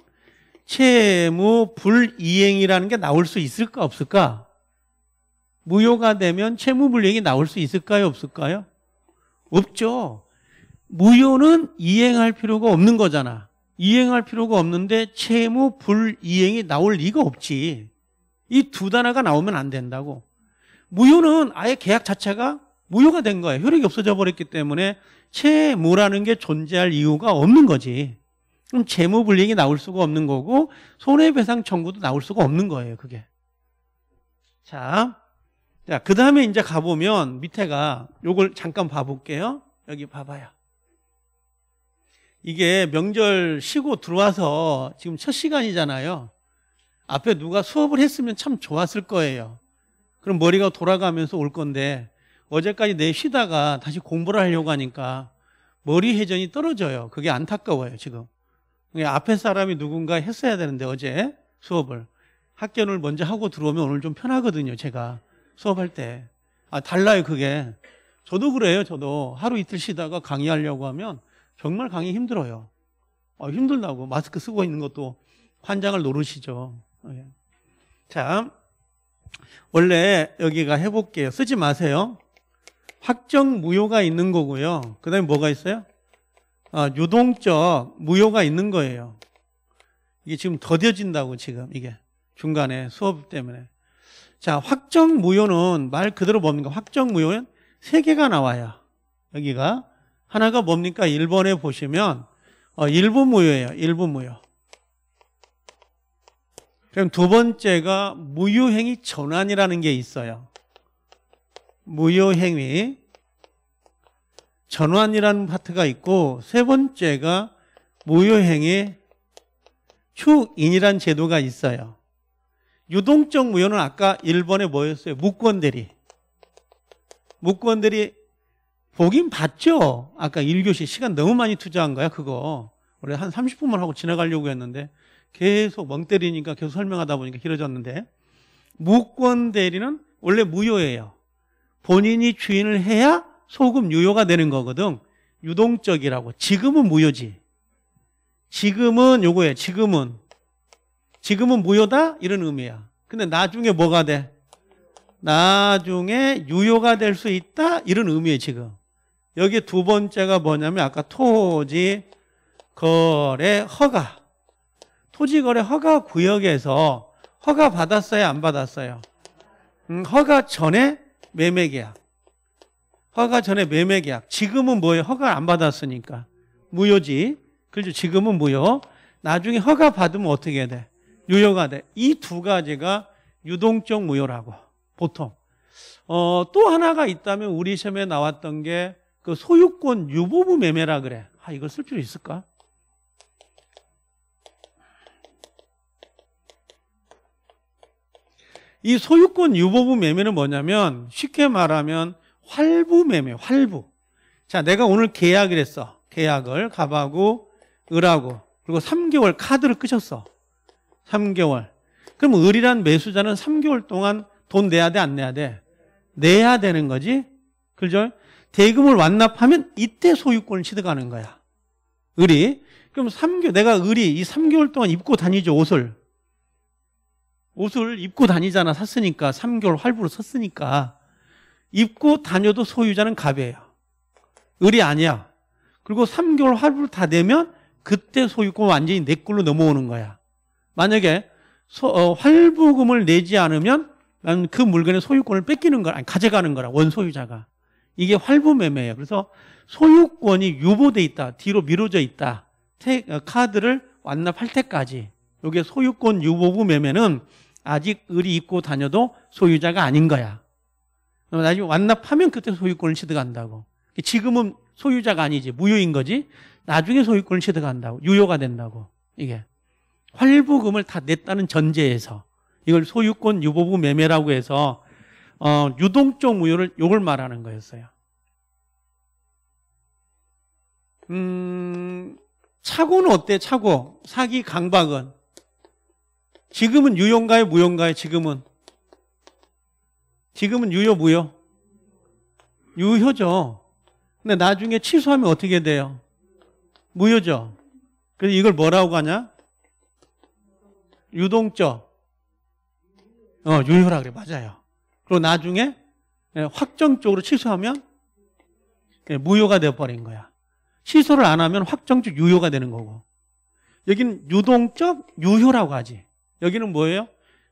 채무 불이행이라는 게 나올 수 있을까 없을까? 무효가 되면 채무 불이행이 나올 수 있을까요 없을까요? 없죠. 무효는 이행할 필요가 없는 거잖아. 이행할 필요가 없는데 채무 불이행이 나올 리가 없지. 이 두 단어가 나오면 안 된다고. 무효는 아예 계약 자체가 무효가 된 거예요. 효력이 없어져 버렸기 때문에 채무라는 게 존재할 이유가 없는 거지. 그럼 채무 불이행이 나올 수가 없는 거고 손해배상 청구도 나올 수가 없는 거예요. 그게. 자, 자, 그 다음에 이제 가보면 밑에가 요걸 잠깐 봐볼게요. 여기 봐봐요. 이게 명절 쉬고 들어와서 지금 첫 시간이잖아요. 앞에 누가 수업을 했으면 참 좋았을 거예요. 그럼 머리가 돌아가면서 올 건데 어제까지 내 쉬다가 다시 공부를 하려고 하니까 머리 회전이 떨어져요. 그게 안타까워요, 지금. 앞에 사람이 누군가 했어야 되는데 어제 수업을 학견을 먼저 하고 들어오면 오늘 좀 편하거든요, 제가. 수업할 때. 아, 달라요, 그게. 저도 그래요, 저도. 하루 이틀 쉬다가 강의하려고 하면 정말 강의 힘들어요. 아, 힘들다고. 마스크 쓰고 있는 것도 환장을 노르시죠. 예. 자, 원래 여기가 해볼게요. 쓰지 마세요. 확정 무효가 있는 거고요. 그 다음에 뭐가 있어요? 아, 유동적 무효가 있는 거예요. 이게 지금 더뎌진다고 지금 이게 중간에 수업 때문에. 자, 확정 무효는 말 그대로 뭡니까? 확정 무효는 세 개가 나와요. 여기가 하나가 뭡니까? 1번에 보시면 어, 일부 무효예요. 일부 무효. 그럼 두 번째가 무효행위 전환이라는 게 있어요. 무효행위 전환이라는 파트가 있고 세 번째가 무효행위 추인이란 제도가 있어요. 유동적 무효는 아까 1번에 뭐였어요? 무권대리. 무권대리 보긴 봤죠? 아까 1교시 시간 너무 많이 투자한 거야, 그거. 원래 한 30분만 하고 지나가려고 했는데 계속 멍 때리니까 계속 설명하다 보니까 길어졌는데 무권 대리는 원래 무효예요. 본인이 주인을 해야 소금 유효가 되는 거거든. 유동적이라고. 지금은 무효지. 지금은 요거예요. 지금은. 지금은 무효다? 이런 의미야. 근데 나중에 뭐가 돼? 나중에 유효가 될 수 있다? 이런 의미예요, 지금. 여기 두 번째가 뭐냐면 아까 토지 거래 허가. 토지 거래 허가 구역에서 허가 받았어요, 안 받았어요? 음, 허가 전에 매매 계약. 허가 전에 매매 계약. 지금은 뭐예요? 허가 안 받았으니까. 무효지. 그렇죠. 지금은 무효. 나중에 허가 받으면 어떻게 돼? 유효가 돼. 이 두 가지가 유동적 무효라고. 보통. 어, 또 하나가 있다면 우리 시험에 나왔던 게 그 소유권 유보부 매매라 그래. 아, 이걸 쓸 필요 있을까? 이 소유권 유보부 매매는 뭐냐면 쉽게 말하면 활부 매매, 활부. 자, 내가 오늘 계약을 했어. 계약을 갑하고 을하고 그리고 3개월 카드를 끄셨어. 3개월. 그럼 을이란 매수자는 3개월 동안 돈 내야 돼, 안 내야 돼? 내야 되는 거지. 그죠? 대금을 완납하면 이때 소유권을 취득하는 거야. 을이. 그럼 3개월, 내가 을이 이 3개월 동안 입고 다니죠, 옷을. 옷을 입고 다니잖아, 샀으니까. 3개월 활부로 샀으니까. 입고 다녀도 소유자는 갑이에요. 을이 아니야. 그리고 3개월 활부로 다 내면 그때 소유권 완전히 내 걸로 넘어오는 거야. 만약에 소, 어, 활부금을 내지 않으면 그 물건의 소유권을 뺏기는 거라, 아니, 가져가는 거라, 원소유자가. 이게 활부 매매예요. 그래서 소유권이 유보돼 있다, 뒤로 미뤄져 있다. 태, 어, 카드를 완납할 때까지. 이게 소유권 유보부 매매는 아직 을이 입고 다녀도 소유자가 아닌 거야. 나중에 완납하면 그때 소유권을 취득한다고. 지금은 소유자가 아니지. 무효인 거지. 나중에 소유권을 취득한다고. 유효가 된다고. 이게. 활부금을 다 냈다는 전제에서 이걸 소유권 유보부 매매라고 해서 어, 유동적 무효를 요걸 말하는 거였어요. 음, 차고는 어때? 차고. 사기 강박은. 지금은 유효인가요? 무효인가요? 지금은. 지금은 유효, 무효? 유효죠. 근데 나중에 취소하면 어떻게 돼요? 무효죠. 그래서 이걸 뭐라고 하냐? 유동적. 어, 유효라 그래. 맞아요. 그리고 나중에 예, 확정적으로 취소하면 예, 무효가 되어버린 거야. 취소를 안 하면 확정적 유효가 되는 거고. 여기는 유동적 유효라고 하지. 여기는 뭐예요?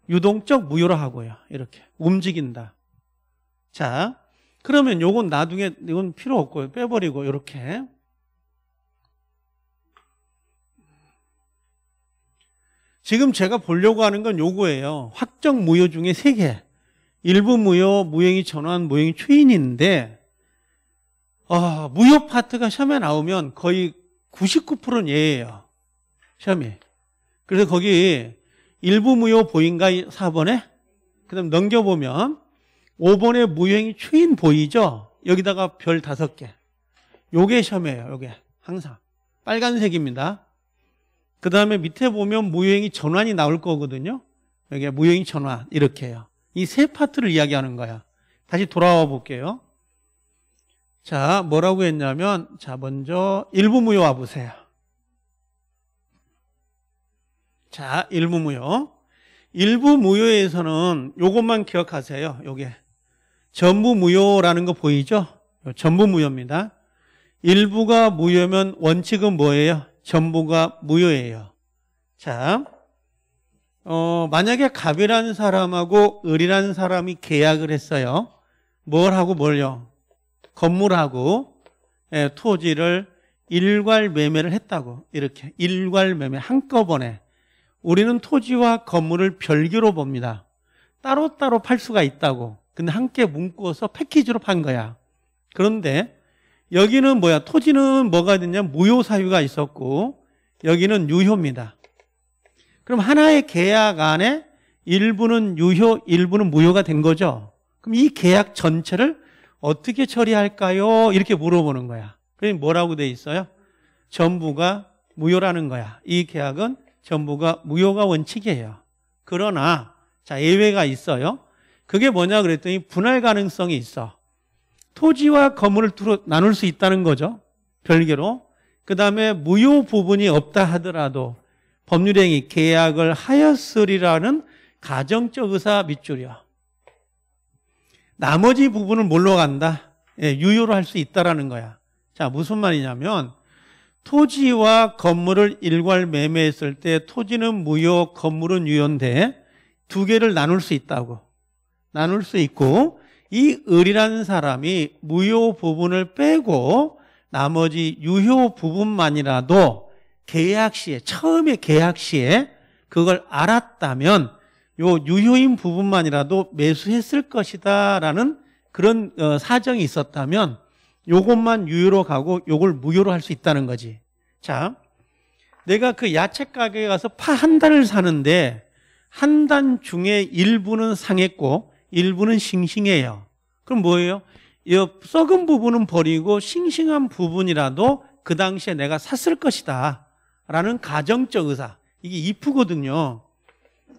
유동적 무효로 하고요. 이렇게 움직인다. 자, 그러면 요건 나중에 이건 필요 없고요. 빼버리고 이렇게 지금 제가 보려고 하는 건 요거예요. 확정 무효 중에 세 개. 일부 무효, 무행이 전환, 무행이 추인인데 어, 무효 파트가 시험에 나오면 거의 99%는 예예요. 시험이. 그래서 거기 일부 무효 보인가 4번에? 그 다음 넘겨보면 5번에 무효행위 추인 보이죠? 여기다가 별 다섯 개. 요게 시험이에요. 요게 항상. 빨간색입니다. 그 다음에 밑에 보면 무효행위 전환이 나올 거거든요. 여기 무효행위 전환 이렇게 해요. 이 세 파트를 이야기하는 거야. 다시 돌아와 볼게요. 자, 뭐라고 했냐면 자, 먼저 일부 무효 와 보세요. 자, 일부 무효. 일부 무효에서는 요것만 기억하세요. 요게. 전부 무효라는 거 보이죠? 전부 무효입니다. 일부가 무효면 원칙은 뭐예요? 전부가 무효예요. 자, 어, 만약에 갑이라는 사람하고 을이라는 사람이 계약을 했어요. 뭘 하고 뭘요? 건물하고 예, 토지를 일괄 매매를 했다고 이렇게 일괄 매매 한꺼번에 우리는 토지와 건물을 별개로 봅니다. 따로따로 팔 수가 있다고. 근데 함께 묶어서 패키지로 판 거야. 그런데 여기는 뭐야? 토지는 뭐가 됐냐? 무효 사유가 있었고 여기는 유효입니다. 그럼 하나의 계약 안에 일부는 유효, 일부는 무효가 된 거죠. 그럼 이 계약 전체를 어떻게 처리할까요? 이렇게 물어보는 거야. 그럼 뭐라고 돼 있어요? 전부가 무효라는 거야. 이 계약은 전부가 무효가 원칙이에요. 그러나 자 예외가 있어요. 그게 뭐냐 그랬더니 분할 가능성이 있어. 토지와 건물을 두루 나눌 수 있다는 거죠. 별개로. 그 다음에 무효 부분이 없다 하더라도 법률행위 계약을 하였으리라는 가정적 의사 밑줄이야. 나머지 부분은 뭘로 간다? 예, 유효로 할 수 있다라는 거야. 자, 무슨 말이냐면 토지와 건물을 일괄 매매했을 때 토지는 무효, 건물은 유효인데 두 개를 나눌 수 있다고. 나눌 수 있고 이 을이라는 사람이 무효 부분을 빼고 나머지 유효 부분만이라도 계약 시에 처음에 계약 시에 그걸 알았다면 요 유효인 부분만이라도 매수했을 것이다라는 그런 어, 사정이 있었다면 요것만 유효로 가고 요걸 무효로 할 수 있다는 거지. 자, 내가 그 야채 가게에 가서 파 한 단을 사는데 한 단 중에 일부는 상했고 일부는 싱싱해요. 그럼 뭐예요? 이 썩은 부분은 버리고 싱싱한 부분이라도 그 당시에 내가 샀을 것이다. 라는 가정적 의사. 이게 이프거든요.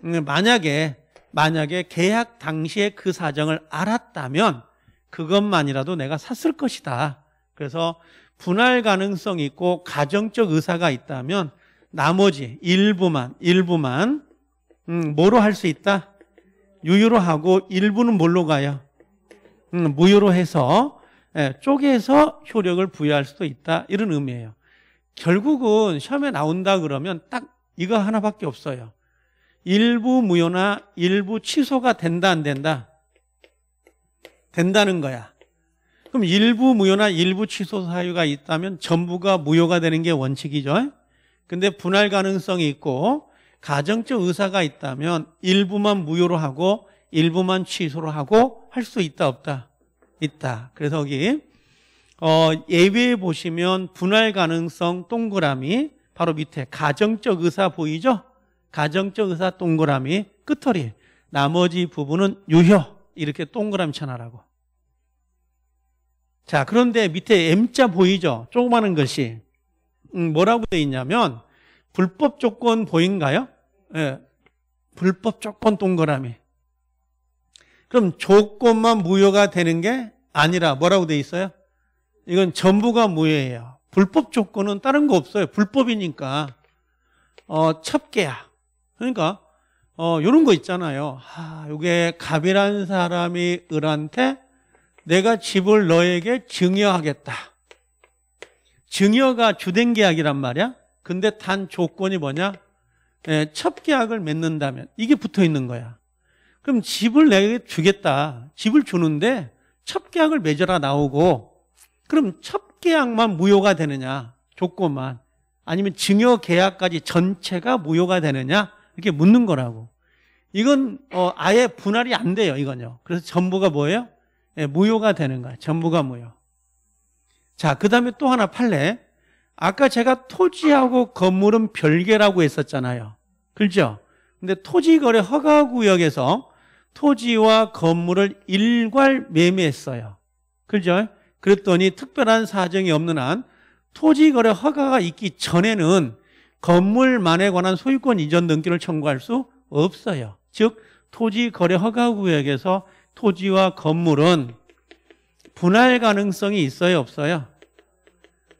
음, 만약에, 만약에 계약 당시에 그 사정을 알았다면 그것만이라도 내가 샀을 것이다. 그래서 분할 가능성이 있고 가정적 의사가 있다면 나머지 일부만, 일부만, 음, 뭐로 할 수 있다? 유효로 하고 일부는 뭘로 가요? 음, 무효로 해서 예, 쪼개서 효력을 부여할 수도 있다. 이런 의미예요. 결국은 시험에 나온다 그러면 딱 이거 하나밖에 없어요. 일부 무효나 일부 취소가 된다 안 된다? 된다는 거야. 그럼 일부 무효나 일부 취소 사유가 있다면 전부가 무효가 되는 게 원칙이죠. 근데 분할 가능성이 있고 가정적 의사가 있다면 일부만 무효로 하고 일부만 취소로 하고 할 수 있다 없다? 있다. 그래서 여기 어, 예외에 보시면 분할 가능성 동그라미 바로 밑에 가정적 의사 보이죠? 가정적 의사 동그라미 끝털이 나머지 부분은 유효 이렇게 동그라미 쳐놔라고. 자 그런데 밑에 M자 보이죠? 조그마한 것이 음, 뭐라고 돼 있냐면 불법 조건 보인가요? 예, 불법 조건 동그라미. 그럼 조건만 무효가 되는 게 아니라 뭐라고 돼 있어요? 이건 전부가 무효예요. 불법 조건은 다른 거 없어요. 불법이니까. 어, 첩계야. 그러니까 어, 요런 거 있잖아요. 아, 요게 갑이라는 사람이 을한테 내가 집을 너에게 증여하겠다. 증여가 주된 계약이란 말이야. 근데 단 조건이 뭐냐? 예, 첩계약을 맺는다면 이게 붙어 있는 거야. 그럼 집을 내게 주겠다. 집을 주는데 첩계약을 맺어라 나오고 그럼 첩계약만 무효가 되느냐? 조건만. 아니면 증여 계약까지 전체가 무효가 되느냐? 이렇게 묻는 거라고. 이건 어, 아예 분할이 안 돼요. 이건요. 그래서 전부가 뭐예요? 예, 무효가 되는 거야. 전부가 무효. 자, 그 다음에 또 하나 판례. 아까 제가 토지하고 건물은 별개라고 했었잖아요. 그렇죠? 근데 토지거래 허가구역에서 토지와 건물을 일괄 매매했어요. 그렇죠? 그랬더니 특별한 사정이 없는 한 토지거래 허가가 있기 전에는 건물만에 관한 소유권 이전 등기를 청구할 수 없어요. 즉 토지거래 허가구역에서 토지와 건물은 분할 가능성이 있어요 없어요?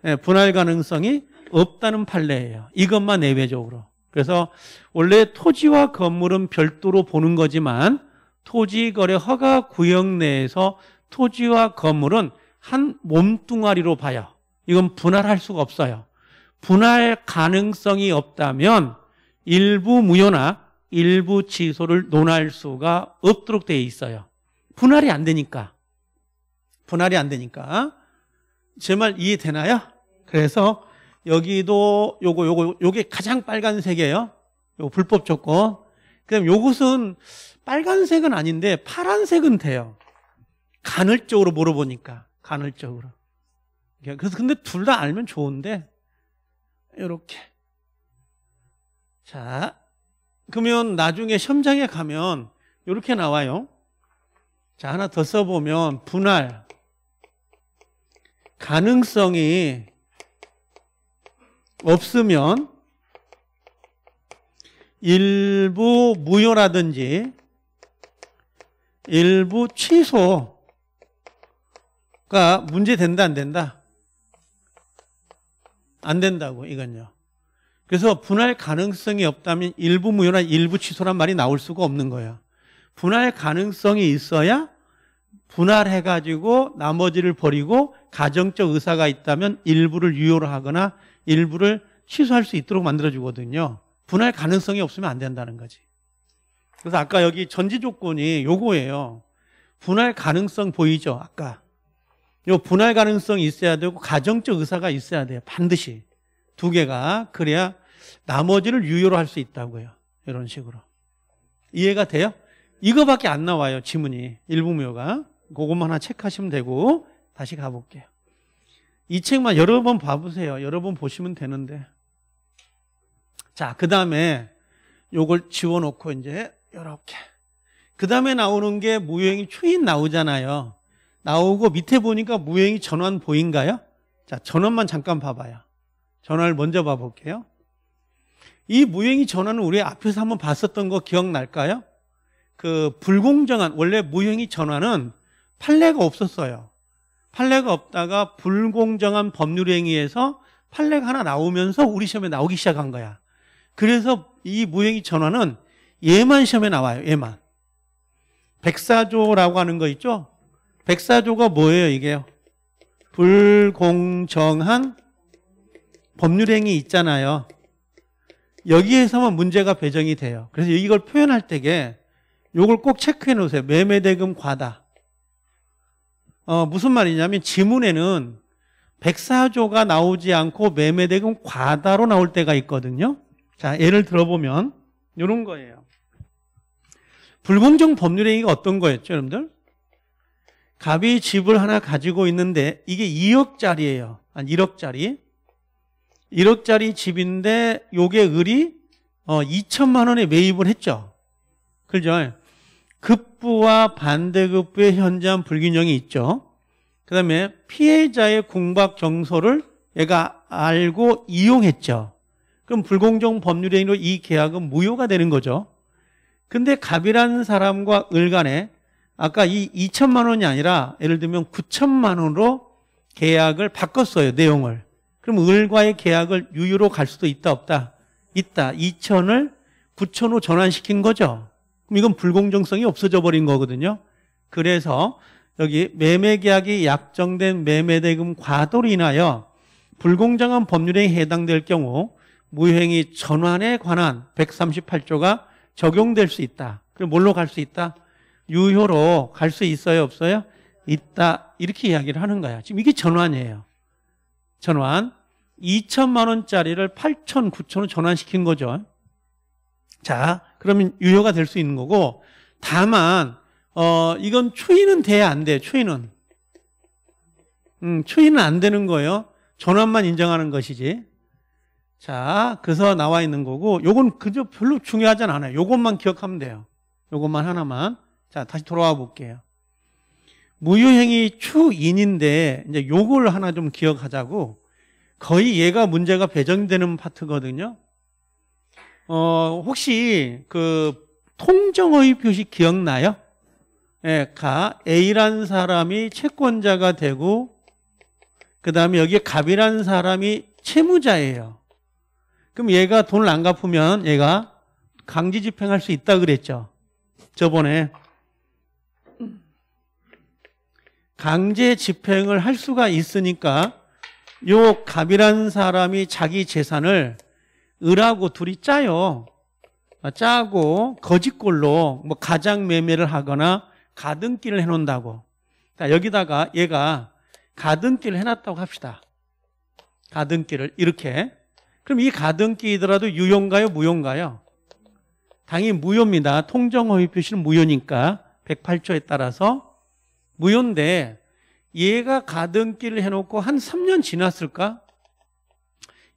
네, 분할 가능성이 없다는 판례예요. 이것만 예외적으로. 그래서 원래 토지와 건물은 별도로 보는 거지만 토지거래 허가 구역 내에서 토지와 건물은 한 몸뚱아리로 봐요. 이건 분할할 수가 없어요. 분할 가능성이 없다면 일부 무효나 일부 취소를 논할 수가 없도록 되어 있어요. 분할이 안 되니까. 분할이 안 되니까. 제 말 이해되나요? 그래서 여기도 요거 요거 요게 가장 빨간색이에요. 요 불법 조건. 그다음 요것은 빨간색은 아닌데 파란색은 돼요. 간헐적으로 물어보니까 간헐적으로. 그래서 근데 둘 다 알면 좋은데 이렇게 자 그러면 나중에 시험장에 가면 이렇게 나와요. 자 하나 더 써보면 분할 가능성이 없으면 일부 무효라든지 일부 취소가 문제 된다 안 된다? 안 된다고 이건요. 그래서 분할 가능성이 없다면 일부 무효나 일부 취소란 말이 나올 수가 없는 거예요. 분할 가능성이 있어야 분할해가지고 나머지를 버리고 가정적 의사가 있다면 일부를 유효로 하거나 일부를 취소할 수 있도록 만들어주거든요. 분할 가능성이 없으면 안 된다는 거지. 그래서 아까 여기 전지 조건이 요거예요. 분할 가능성 보이죠? 아까. 요 분할 가능성이 있어야 되고 가정적 의사가 있어야 돼요. 반드시. 두 개가. 그래야 나머지를 유효로 할 수 있다고요. 이런 식으로. 이해가 돼요? 이거밖에 안 나와요. 지문이. 일부무효가. 그것만 하나 체크하시면 되고 다시 가볼게요. 이 책만 여러 번 봐보세요. 여러 번 보시면 되는데. 자, 그 다음에 요걸 지워놓고 이제 이렇게. 그 다음에 나오는 게 무효행위 추인 나오잖아요. 나오고 밑에 보니까 무효행위 전환 보인가요? 자, 전환만 잠깐 봐봐요. 전환을 먼저 봐볼게요. 이 무효행위 전환은 우리 앞에서 한번 봤었던 거 기억날까요? 그 불공정한 원래 무효행위 전환은 판례가 없었어요. 판례가 없다가 불공정한 법률 행위에서 판례가 하나 나오면서 우리 시험에 나오기 시작한 거야. 그래서 이 무행위 전환은 얘만 시험에 나와요. 얘만. 백사조라고 하는 거 있죠? 백사조가 뭐예요, 이게요? 불공정한 법률행위 있잖아요. 여기에서만 문제가 배정이 돼요. 그래서 이걸 표현할 때에 이걸 꼭 체크해 놓으세요. 매매 대금 과다. 어, 무슨 말이냐면 지문에는 백사조가 나오지 않고 매매 대금 과다로 나올 때가 있거든요. 자, 예를 들어보면 이런 거예요. 불공정 법률행위가 어떤 거였죠, 여러분들? 갑이 집을 하나 가지고 있는데 이게 2억짜리예요. 한 1억짜리. 1억짜리 집인데 요게 을이 어, 2천만 원에 매입을 했죠. 그죠? 급부와 반대급부의 현저한 불균형이 있죠. 그 다음에 피해자의 공박 정서를 얘가 알고 이용했죠. 그럼 불공정 법률행위로 이 계약은 무효가 되는 거죠. 근데 갑이라는 사람과 을 간에 아까 이 2천만 원이 아니라 예를 들면 9천만 원으로 계약을 바꿨어요. 내용을. 그럼 을과의 계약을 유효로 갈 수도 있다 없다? 있다. 2천을 9천으로 전환시킨 거죠. 그럼 이건 불공정성이 없어져 버린 거거든요. 그래서 여기 매매 계약이 약정된 매매 대금 과도로 인하여 불공정한 법률에 해당될 경우 무효행위 전환에 관한 138조가 적용될 수 있다. 그럼 뭘로 갈 수 있다? 유효로 갈 수 있어요? 없어요? 있다. 이렇게 이야기를 하는 거야. 지금 이게 전환이에요. 전환. 2천만 원짜리를 8천, 9천 원 전환시킨 거죠. 자, 그러면 유효가 될 수 있는 거고 다만 어 이건 추인은 돼야 안 돼. 추인은. 음, 추인은 안 되는 거예요. 전환만 인정하는 것이지. 자, 그래서 나와 있는 거고 요건 그저 별로 중요하진 않아요. 요것만 기억하면 돼요. 요것만 하나만. 자, 다시 돌아와 볼게요. 무효행위 추인인데 이제 요걸 하나 좀 기억하자고 거의 얘가 문제가 배정되는 파트거든요. 어, 혹시 그 통정의 표시 기억나요? 예, 가 A라는 사람이 채권자가 되고 그 다음에 여기에 갑이라는 사람이 채무자예요. 그럼 얘가 돈을 안 갚으면 얘가 강제 집행할 수 있다 그랬죠. 저번에 강제 집행을 할 수가 있으니까 요 갑이라는 사람이 자기 재산을 을하고 둘이 짜요. 짜고 거짓골로 뭐 가장 매매를 하거나 가등기를 해놓는다고. 자, 여기다가 얘가 가등기를 해놨다고 합시다. 가등기를 이렇게. 그럼 이 가등기이더라도 유효인가요? 무효인가요? 당연히 무효입니다. 통정허위 표시는 무효니까 108조에 따라서 무효인데 얘가 가등기를 해놓고 한 3년 지났을까?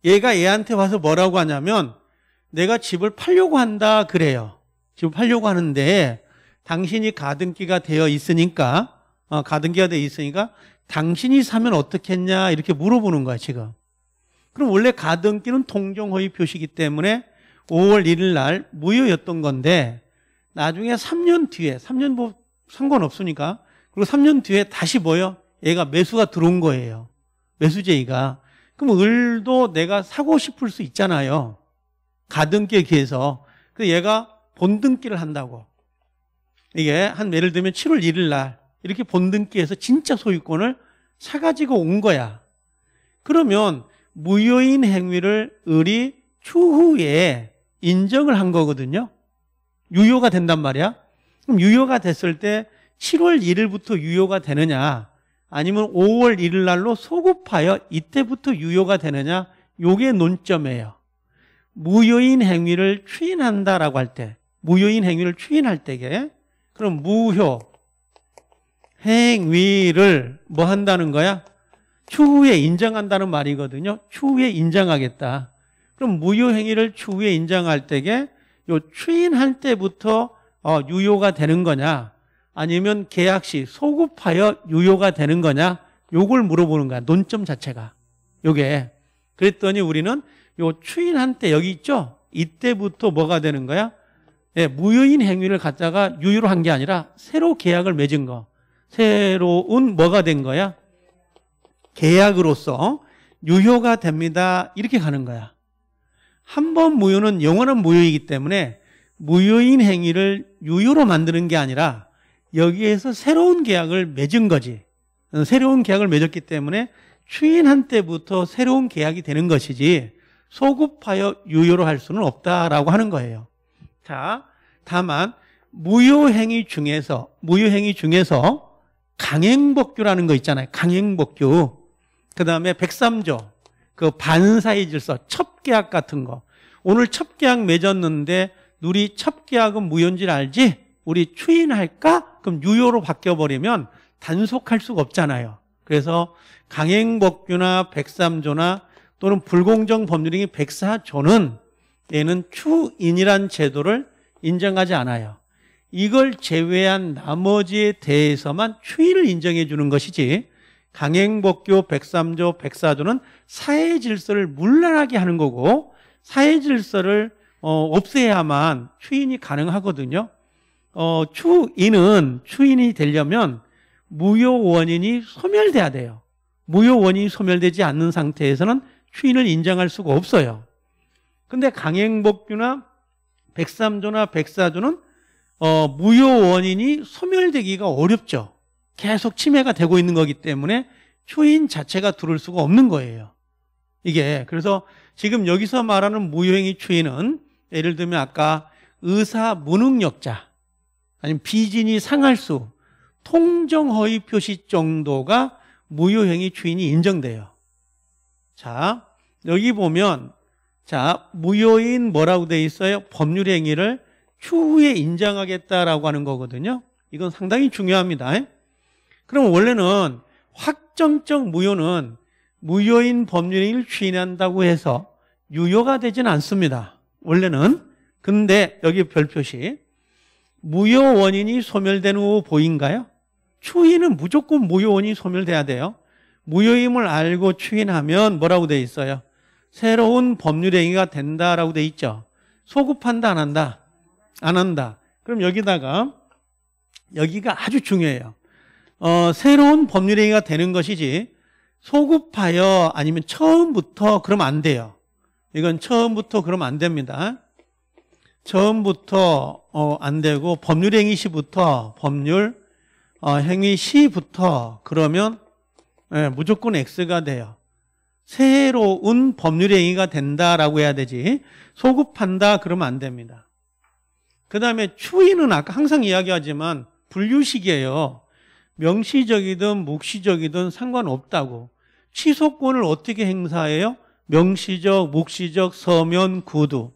얘가 얘한테 와서 뭐라고 하냐면 내가 집을 팔려고 한다 그래요. 집을 팔려고 하는데 당신이 가등기가 되어 있으니까 어, 가등기가 되어 있으니까 당신이 사면 어떻겠냐 이렇게 물어보는 거야 지금. 그럼 원래 가등기는 통정허위 표시기 때문에 5월 1일 날 무효였던 건데 나중에 3년 뒤에 3년 뭐 상관없으니까 그리고 3년 뒤에 다시 뭐요? 얘가 매수가 들어온 거예요. 매수제의가. 그럼 을도 내가 사고 싶을 수 있잖아요. 가등기에 비해서. 그 얘가 본등기를 한다고. 이게 한 예를 들면 7월 1일 날 이렇게 본등기에서 진짜 소유권을 사가지고 온 거야. 그러면 무효인 행위를 을이 추후에 인정을 한 거거든요. 유효가 된단 말이야. 그럼 유효가 됐을 때 7월 1일부터 유효가 되느냐 아니면 5월 1일 날로 소급하여 이때부터 유효가 되느냐 요게 논점이에요. 무효인 행위를 추인한다라고 할 때, 무효인 행위를 추인할 때게 그럼 무효 행위를 뭐 한다는 거야? 추후에 인정한다는 말이거든요. 추후에 인정하겠다. 그럼 무효 행위를 추후에 인정할 때게 요 추인할 때부터 어, 유효가 되는 거냐? 아니면 계약 시 소급하여 유효가 되는 거냐? 요걸 물어보는 거야. 논점 자체가. 요게. 그랬더니 우리는 요 추인한 때 여기 있죠? 이때부터 뭐가 되는 거야? 예, 무효인 행위를 갖다가 유효로 한 게 아니라 새로 계약을 맺은 거. 새로운 뭐가 된 거야? 계약으로서 유효가 됩니다. 이렇게 가는 거야. 한 번 무효는 영원한 무효이기 때문에 무효인 행위를 유효로 만드는 게 아니라 여기에서 새로운 계약을 맺은 거지. 새로운 계약을 맺었기 때문에 추인한 때부터 새로운 계약이 되는 것이지 소급하여 유효로 할 수는 없다라고 하는 거예요. 자, 다만 무효행위 중에서 무효행위 중에서 강행복규라는 거 있잖아요. 강행복규. 그 다음에 103조 그 반사의 질서 첩계약 같은 거 오늘 첩계약 맺었는데 우리 첩계약은 무효인 줄 알지? 우리 추인할까? 그럼 유효로 바뀌어버리면 단속할 수가 없잖아요. 그래서 강행법규나 103조나 또는 불공정 법률행위 104조는 얘는 추인이란 제도를 인정하지 않아요. 이걸 제외한 나머지에 대해서만 추인을 인정해 주는 것이지 강행법규 103조, 104조는 사회 질서를 문란하게 하는 거고 사회 질서를 어, 없애야만 추인이 가능하거든요. 어, 추인은 추인이 되려면 무효 원인이 소멸돼야 돼요. 무효 원인이 소멸되지 않는 상태에서는 추인을 인정할 수가 없어요. 근데 강행복규나 103조나 104조는 어, 무효 원인이 소멸되기가 어렵죠. 계속 침해가 되고 있는 거기 때문에 추인 자체가 들을 수가 없는 거예요. 이게 그래서 지금 여기서 말하는 무효행위 추인은 예를 들면 아까 의사 무능력자 아니면 비진이 상할 수 통정허위 표시 정도가 무효행위 추인이 인정돼요. 자, 여기 보면 자, 무효인 뭐라고 돼 있어요? 법률 행위를 추후에 인정하겠다라고 하는 거거든요. 이건 상당히 중요합니다. 그럼 원래는 확정적 무효는 무효인 법률 행위를 추인한다고 해서 유효가 되지는 않습니다. 원래는. 근데 여기 별표시 무효 원인이 소멸된 후 보인가요? 추인은 무조건 무효 원인이 소멸돼야 돼요. 무효임을 알고 추인하면 뭐라고 돼 있어요? 새로운 법률 행위가 된다라고 돼 있죠. 소급한다 안 한다? 안 한다. 그럼 여기다가 여기가 아주 중요해요. 어, 새로운 법률 행위가 되는 것이지 소급하여 아니면 처음부터 그러면 안 돼요. 이건 처음부터 그러면 안 됩니다. 처음부터 어, 안 되고 법률 행위 시부터 법률 어, 행위 시부터 그러면 예, 무조건 X가 돼요. 새로운 법률 행위가 된다라고 해야 되지 소급한다 그러면 안 됩니다. 그 다음에 추인은 아까 항상 이야기하지만 분류식이에요. 명시적이든 묵시적이든 상관없다고. 취소권을 어떻게 행사해요? 명시적, 묵시적, 서면, 구두.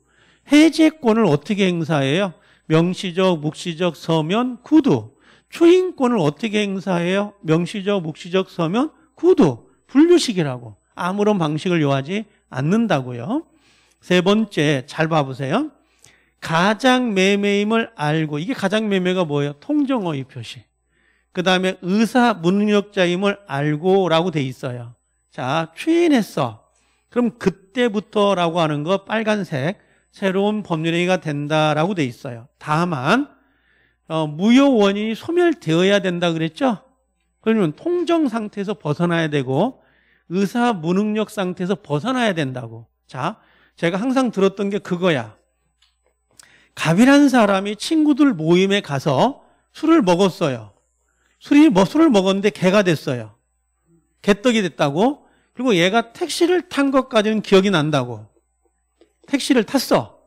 해제권을 어떻게 행사해요? 명시적, 묵시적, 서면, 구두. 추인권을 어떻게 행사해요? 명시적, 묵시적 서면 구두, 분류식이라고 아무런 방식을 요하지 않는다고요. 세 번째 잘 봐보세요. 가장 매매임을 알고 이게 가장 매매가 뭐예요? 통정어의 표시. 그 다음에 의사 무능력자임을 알고 라고 돼 있어요. 자, 추인했어. 그럼 그때부터라고 하는 거 빨간색 새로운 법률행위가 된다라고 돼 있어요. 다만 어, 무효 원인이 소멸되어야 된다 그랬죠? 그러면 통정 상태에서 벗어나야 되고 의사 무능력 상태에서 벗어나야 된다고. 자, 제가 항상 들었던 게 그거야. 갑이라는 사람이 친구들 모임에 가서 술을 먹었어요. 술이 뭐 술을 먹었는데 개가 됐어요. 개떡이 됐다고. 그리고 얘가 택시를 탄 것까지는 기억이 난다고. 택시를 탔어.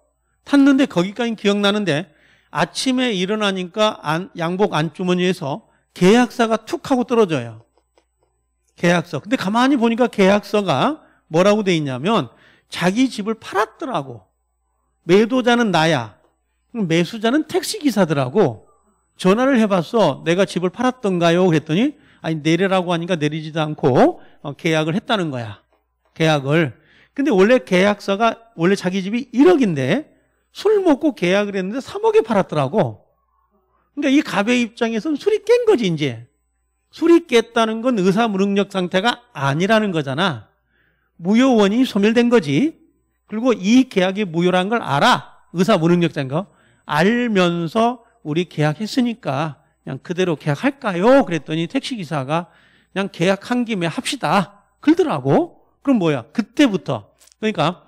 탔는데 거기까지 기억나는데 아침에 일어나니까 안, 양복 안주머니에서 계약서가 툭 하고 떨어져요. 계약서. 근데 가만히 보니까 계약서가 뭐라고 돼 있냐면 자기 집을 팔았더라고. 매도자는 나야. 매수자는 택시기사더라고. 전화를 해봤어. 내가 집을 팔았던가요? 그랬더니 아니 내리라고 하니까 내리지도 않고 어, 계약을 했다는 거야. 계약을. 근데 원래 계약서가 원래 자기 집이 1억인데 술 먹고 계약을 했는데 3억에 팔았더라고. 그러니까 이 갑의 입장에서는 술이 깬 거지 이제. 술이 깼다는 건 의사 무능력 상태가 아니라는 거잖아. 무효 원인이 소멸된 거지. 그리고 이 계약이 무효란 걸 알아. 의사 무능력자인 거. 알면서 우리 계약했으니까 그냥 그대로 계약할까요? 그랬더니 택시기사가 그냥 계약한 김에 합시다. 그러더라고. 그럼 뭐야? 그때부터. 그러니까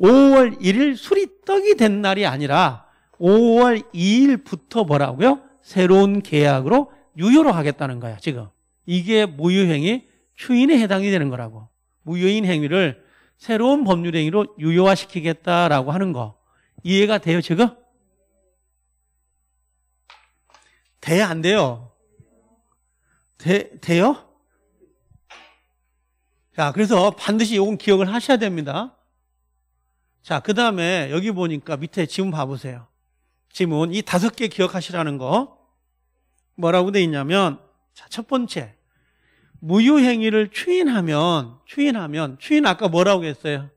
5월 1일 술이 떡이 된 날이 아니라 5월 2일부터 뭐라고요? 새로운 계약으로 유효로 하겠다는 거야, 지금. 이게 무효행위 추인에 해당이 되는 거라고. 무효인 행위를 새로운 법률 행위로 유효화시키겠다라고 하는 거. 이해가 돼요, 지금? 돼, 안 돼요? 돼, 돼요? 자, 그래서 반드시 이건 기억을 하셔야 됩니다. 자, 그 다음에 여기 보니까 밑에 지문 봐보세요. 지문, 이 다섯 개 기억하시라는 거. 뭐라고 돼 있냐면, 자, 첫 번째. 무효행위를 추인하면, 추인하면, 추인 아까 뭐라고 했어요?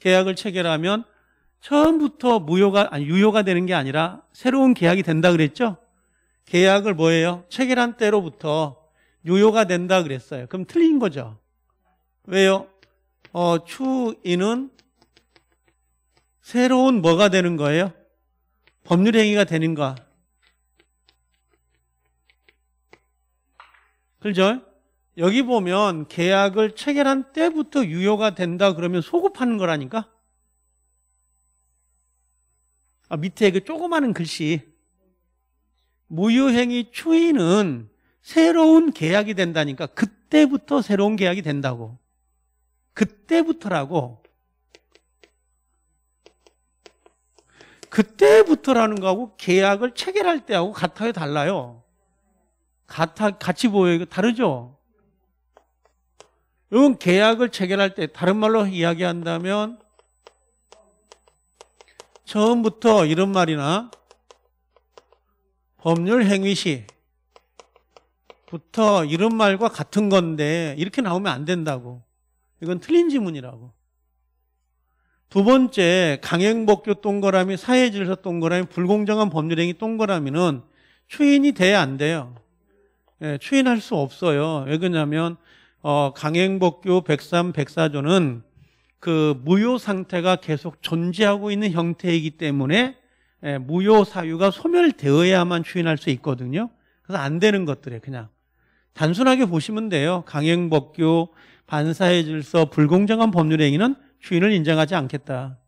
계약을 체결하면 처음부터 무효가, 아니, 유효가 되는 게 아니라 새로운 계약이 된다 그랬죠? 계약을 뭐예요? 체결한 때로부터 유효가 된다 그랬어요. 그럼 틀린 거죠. 왜요? 어, 추인은 새로운 뭐가 되는 거예요? 법률 행위가 되는가? 그죠? 여기 보면 계약을 체결한 때부터 유효가 된다 그러면 소급하는 거라니까? 아, 밑에 그 조그마한 글씨 무효행위 추인은 새로운 계약이 된다니까 그때부터 새로운 계약이 된다고 그때부터라고. 그때부터라는 거하고 계약을 체결할 때하고 같아요 달라요? 같아, 같이 보여요? 다르죠? 이건 계약을 체결할 때 다른 말로 이야기한다면 처음부터 이런 말이나 법률 행위 시부터 이런 말과 같은 건데 이렇게 나오면 안 된다고. 이건 틀린 지문이라고. 두 번째 강행법규 동그라미 사회질서 동그라미 불공정한 법률행위 동그라미는 추인이 돼야 안 돼요. 예, 추인할 수 없어요. 왜 그러냐면 어, 강행법규 103, 104조는 그 무효 상태가 계속 존재하고 있는 형태이기 때문에 예, 무효 사유가 소멸되어야만 추인할 수 있거든요. 그래서 안 되는 것들에 그냥 단순하게 보시면 돼요. 강행법규, 반사의 질서, 불공정한 법률 행위는 추인을 인정하지 않겠다.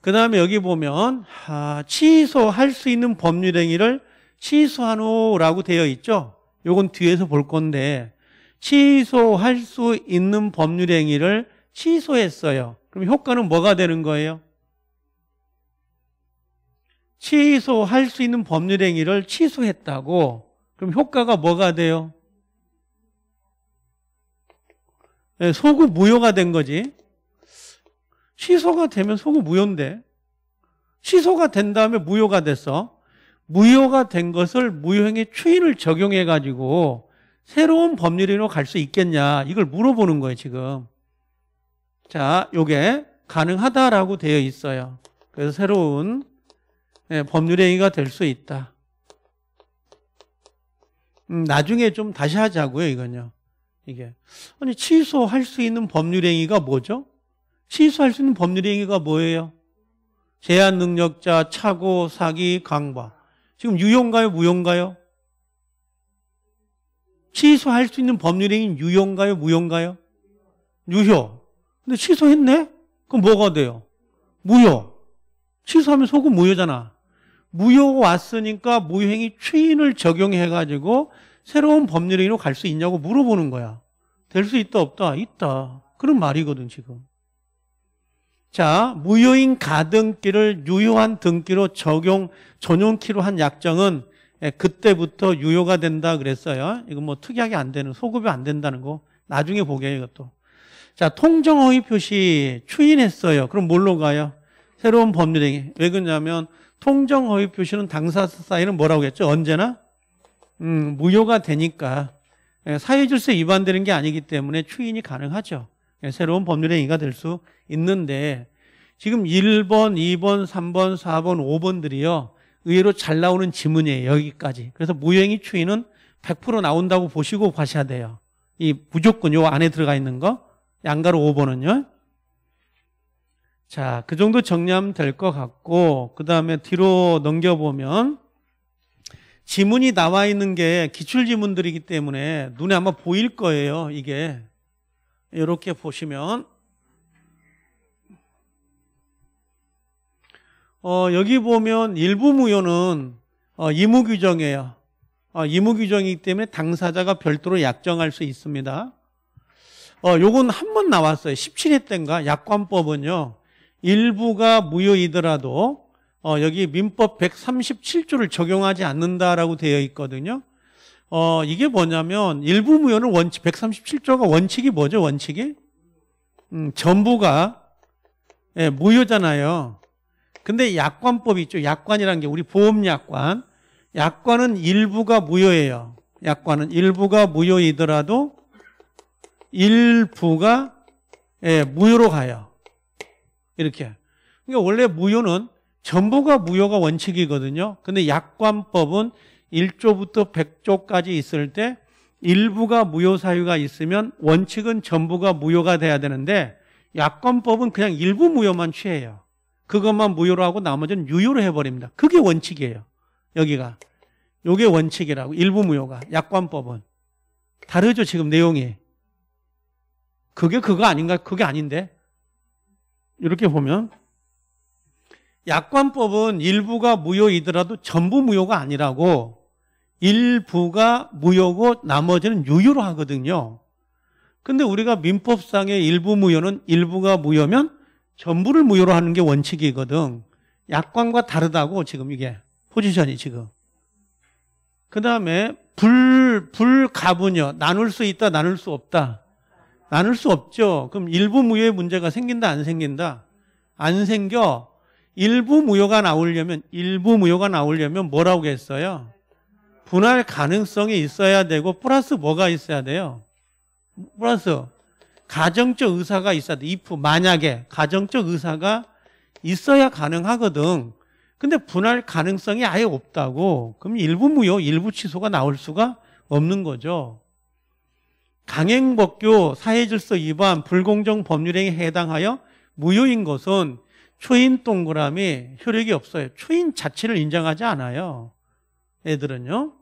그 다음에 여기 보면 아, 취소할 수 있는 법률 행위를 취소한 후라고 되어 있죠. 요건 뒤에서 볼 건데 취소할 수 있는 법률 행위를 취소했어요. 그럼 효과는 뭐가 되는 거예요? 취소할 수 있는 법률 행위를 취소했다고 그럼 효과가 뭐가 돼요? 소급 무효가 된 거지. 취소가 되면 소급 무효인데 취소가 된 다음에 무효가 됐어. 무효가 된 것을 무효행위 추인을 적용해 가지고 새로운 법률행위로 갈 수 있겠냐 이걸 물어보는 거예요 지금. 자 요게 가능하다라고 되어 있어요. 그래서 새로운 예, 법률행위가 될 수 있다. 음, 나중에 좀 다시 하자고요 이건요 이게 아니 취소할 수 있는 법률 행위가 뭐죠? 취소할 수 있는 법률 행위가 뭐예요? 제한 능력자, 착오, 사기, 강박 지금 유효인가요? 무효인가요? 취소할 수 있는 법률 행위는 유효인가요? 무효인가요? 유효. 근데 취소했네? 그럼 뭐가 돼요? 무효. 취소하면 소금 무효잖아. 무효 왔으니까 무효행위 추인을 적용해가지고 새로운 법률행위로 갈 수 있냐고 물어보는 거야. 될 수 있다, 없다? 있다. 그런 말이거든, 지금. 자, 무효인 가등기를 유효한 등기로 적용, 전용키로 한 약정은 예, 그때부터 유효가 된다 그랬어요. 이거 뭐 특이하게 안 되는, 소급이 안 된다는 거. 나중에 보게요, 이것도. 자, 통정허위 표시 추인했어요. 그럼 뭘로 가요? 새로운 법률행위. 왜 그러냐면, 통정허위 표시는 당사 사이는 뭐라고 했죠? 언제나? 음, 무효가 되니까. 예, 사회질서 위반되는 게 아니기 때문에 추인이 가능하죠. 예, 새로운 법률 행위가 될 수 있는데, 지금 1번, 2번, 3번, 4번, 5번들이요. 의외로 잘 나오는 지문이에요. 여기까지. 그래서 무효행위 추인은 100% 나온다고 보시고 가셔야 돼요. 이 무조건 요 안에 들어가 있는 거. 양가로 5번은요. 자, 그 정도 정리하면 될 것 같고 그 다음에 뒤로 넘겨보면 지문이 나와 있는 게 기출 지문들이기 때문에 눈에 아마 보일 거예요. 이게 이렇게 보시면 어, 여기 보면 일부 무효는 어, 의무 규정이에요. 어, 의무 규정이기 때문에 당사자가 별도로 약정할 수 있습니다. 어, 요건 한 번 나왔어요. 17회 때인가 약관법은요. 일부가 무효이더라도 어, 여기 민법 137조를 적용하지 않는다라고 되어 있거든요. 어, 이게 뭐냐면 일부 무효는 원칙 137조가 원칙이 뭐죠? 원칙이 음, 전부가 예, 무효잖아요. 근데 약관법이 있죠. 약관이라는 게 우리 보험 약관. 약관은 일부가 무효예요. 약관은 일부가 무효이더라도 일부가 예, 무효로 가요. 이렇게. 그러니까 원래 무효는 전부가 무효가 원칙이거든요. 근데 약관법은 1조부터 100조까지 있을 때 일부가 무효 사유가 있으면 원칙은 전부가 무효가 돼야 되는데 약관법은 그냥 일부 무효만 취해요. 그것만 무효로 하고 나머지는 유효로 해버립니다. 그게 원칙이에요. 여기가. 요게 원칙이라고. 일부 무효가. 약관법은. 다르죠, 지금 내용이. 그게 그거 아닌가? 그게 아닌데. 이렇게 보면. 약관법은 일부가 무효이더라도 전부 무효가 아니라고 일부가 무효고 나머지는 유효로 하거든요. 근데 우리가 민법상의 일부 무효는 일부가 무효면 전부를 무효로 하는 게 원칙이거든. 약관과 다르다고 지금 이게 포지션이 지금. 그 다음에 불, 불가분여. 나눌 수 있다, 나눌 수 없다. 나눌 수 없죠. 그럼 일부 무효의 문제가 생긴다, 안 생긴다? 안 생겨. 일부 무효가 나오려면, 일부 무효가 나오려면 뭐라고 했어요? 분할 가능성이 있어야 되고, 플러스 뭐가 있어야 돼요? 플러스 가정적 의사가 있어야 돼. if 만약에 가정적 의사가 있어야 가능하거든. 근데 분할 가능성이 아예 없다고. 그럼 일부 무효, 일부 취소가 나올 수가 없는 거죠. 강행법규, 사회질서 위반, 불공정 법률행위에 해당하여 무효인 것은 초인 동그라미 효력이 없어요. 초인 자체를 인정하지 않아요. 애들은요.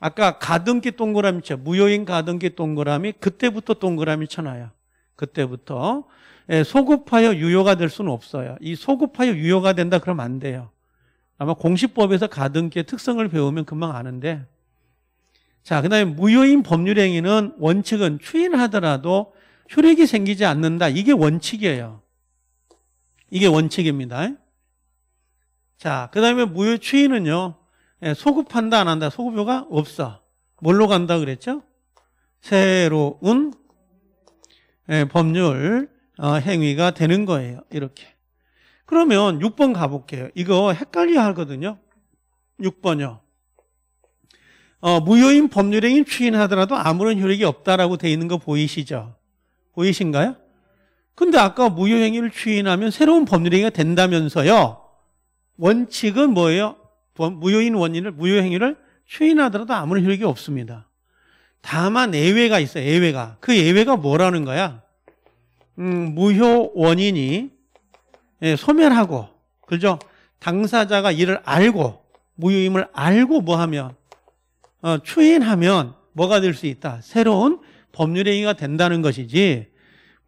아까 가등기 동그라미 쳐 무효인 가등기 동그라미 그때부터 동그라미 쳐놔요. 그때부터 예, 소급하여 유효가 될 수는 없어요. 이 소급하여 유효가 된다 그러면 안 돼요. 아마 공시법에서 가등기의 특성을 배우면 금방 아는데 자, 그 다음에 무효인 법률행위는 원칙은 추인하더라도 효력이 생기지 않는다. 이게 원칙이에요. 이게 원칙입니다. 자, 그 다음에 무효 추인은요. 예, 소급한다 안 한다 소급료가 없어 뭘로 간다 그랬죠? 새로운 예, 법률 어, 행위가 되는 거예요 이렇게 그러면 6번 가볼게요 이거 헷갈려 하거든요 6번요. 어, 무효인 법률행위 추인하더라도 아무런 효력이 없다라고 돼 있는 거 보이시죠? 보이신가요? 근데 아까 무효행위를 추인하면 새로운 법률행위가 된다면서요. 원칙은 뭐예요? 무효인 원인을 무효행위를 추인하더라도 아무런 효력이 없습니다. 다만 예외가 있어요. 예외가. 그 예외가 뭐라는 거야? 음, 무효 원인이 예, 소멸하고 그죠? 당사자가 이를 알고 무효임을 알고 뭐하면 어, 추인하면 뭐가 될 수 있다. 새로운 법률행위가 된다는 것이지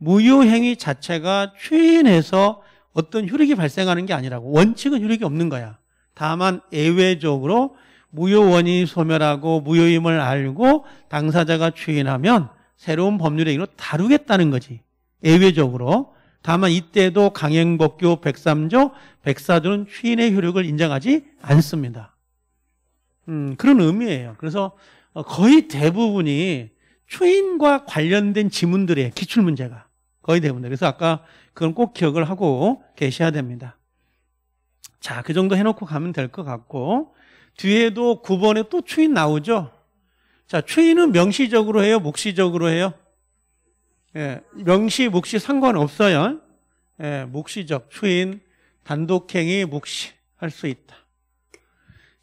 무효행위 자체가 추인해서 어떤 효력이 발생하는 게 아니라고 원칙은 효력이 없는 거야. 다만 예외적으로 무효 원인이 소멸하고 무효임을 알고 당사자가 추인하면 새로운 법률행위로 다루겠다는 거지. 예외적으로. 다만 이때도 강행법규 103조, 104조는 추인의 효력을 인정하지 않습니다. 음, 그런 의미예요. 그래서 거의 대부분이 추인과 관련된 지문들이에요. 기출문제가. 거의 대부분. 그래서 아까 그건 꼭 기억을 하고 계셔야 됩니다. 자, 그 정도 해놓고 가면 될 것 같고 뒤에도 9번에 또 추인 나오죠. 자, 추인은 명시적으로 해요? 묵시적으로 해요? 예, 명시, 묵시 상관없어요. 예, 묵시적, 추인, 단독행위, 묵시 할 수 있다.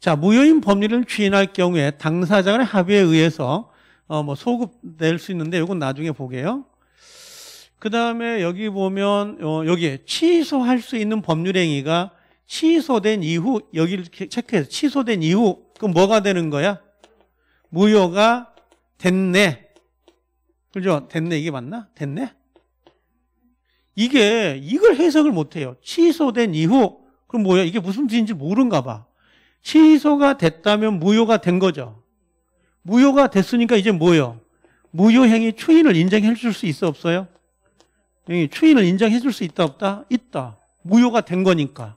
자, 무효인 법률을 추인할 경우에 당사자 간의 합의에 의해서 어, 뭐 소급 낼 수 있는데 이건 나중에 보게요. 그 다음에 여기 보면 어, 여기 취소할 수 있는 법률행위가 취소된 이후 여기를 체크해서 취소된 이후 그럼 뭐가 되는 거야? 무효가 됐네. 그죠? 됐네 이게 맞나? 됐네? 이게 이걸 해석을 못해요. 취소된 이후 그럼 뭐야? 이게 무슨 뜻인지 모른가 봐. 취소가 됐다면 무효가 된 거죠. 무효가 됐으니까 이제 뭐예요? 무효행위 추인을 인정해 줄 수 있어 없어요? 추인을 인정해 줄 수 있다 없다? 있다. 무효가 된 거니까.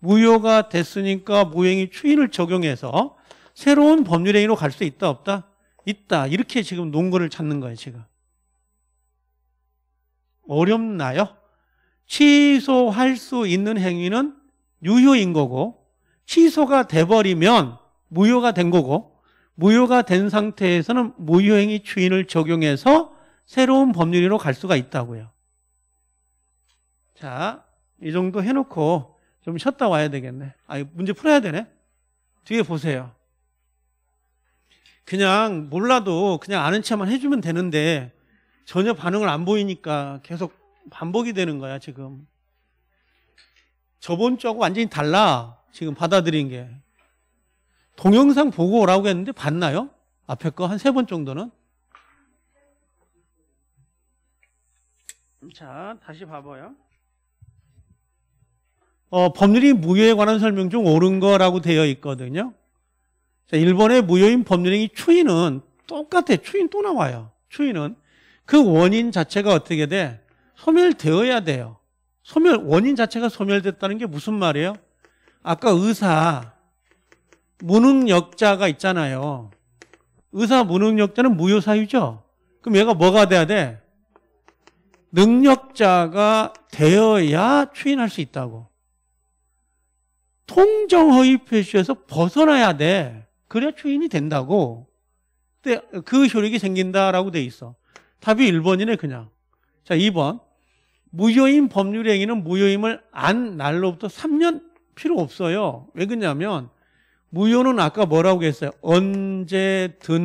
무효가 됐으니까 무효행위 추인을 적용해서 새로운 법률 행위로 갈 수 있다 없다? 있다. 이렇게 지금 논거를 찾는 거예요, 지금. 어렵나요? 취소할 수 있는 행위는 유효인 거고 취소가 돼버리면 무효가 된 거고 무효가 된 상태에서는 무효행위 추인을 적용해서 새로운 법률로 갈 수가 있다고요. 자, 이 정도 해놓고 좀 쉬었다 와야 되겠네. 아, 문제 풀어야 되네. 뒤에 보세요. 그냥 몰라도 그냥 아는 체만 해주면 되는데 전혀 반응을 안 보이니까 계속 반복이 되는 거야, 지금. 저번 주하고 완전히 달라. 지금 받아들인 게. 동영상 보고 오라고 했는데 봤나요? 앞에 거 한 세 번 정도는? 자, 다시 봐봐요. 어, 법률이 무효에 관한 설명 중 옳은 거라고 되어 있거든요. 자, 일본의 무효인 법률행위 추인은 똑같아. 추인 또 나와요. 추인은 그 원인 자체가 어떻게 돼? 소멸되어야 돼요. 소멸 원인 자체가 소멸됐다는 게 무슨 말이에요? 아까 의사 무능력자가 있잖아요. 의사 무능력자는 무효 사유죠. 그럼 얘가 뭐가 돼야 돼? 능력자가 되어야 추인할 수 있다고. 통정허위 표시에서 벗어나야 돼. 그래야 추인이 된다고. 그 효력이 생긴다라고 돼 있어. 답이 1번이네 그냥. 자 2번. 무효인 법률 행위는 무효임을 안 날로부터 3년 필요 없어요. 왜 그러냐면 무효는 아까 뭐라고 했어요? 언제든지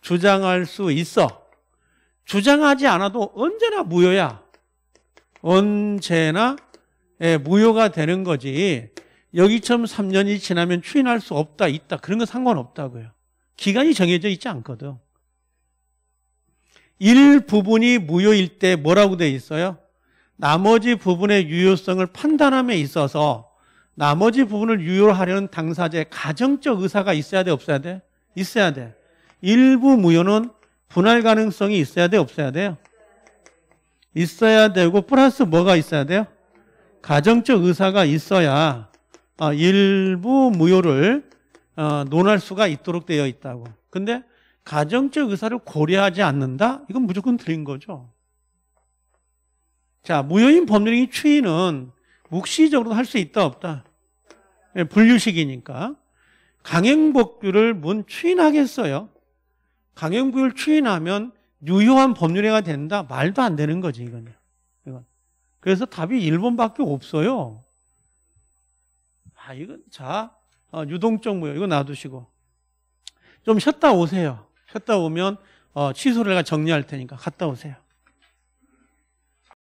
주장할 수 있어. 주장하지 않아도 언제나 무효야. 언제나 예, 무효가 되는 거지. 여기처럼 3년이 지나면 추인할 수 없다, 있다. 그런 거 상관없다고요. 기간이 정해져 있지 않거든. 일부분이 무효일 때 뭐라고 돼 있어요? 나머지 부분의 유효성을 판단함에 있어서 나머지 부분을 유효하려는 당사자의 가정적 의사가 있어야 돼, 없어야 돼? 있어야 돼. 일부 무효는 분할 가능성이 있어야 돼, 없어야 돼요? 있어야 되고 플러스 뭐가 있어야 돼요? 가정적 의사가 있어야 어, 일부 무효를 어, 논할 수가 있도록 되어 있다고. 근데 가정적 의사를 고려하지 않는다? 이건 무조건 틀린 거죠. 자, 무효인 법률행위 추인은 묵시적으로 할 수 있다 없다? 예, 분류식이니까. 강행법규를 뭔 추인하겠어요? 강행법규를 추인하면 유효한 법률행위가 된다? 말도 안 되는 거지, 이거는. 그래서 답이 1번밖에 없어요. 아, 이건, 자, 어, 유동적 무효, 이거 놔두시고. 좀 쉬었다 오세요. 쉬었다 오면, 어, 취소를 내가 정리할 테니까 갔다 오세요.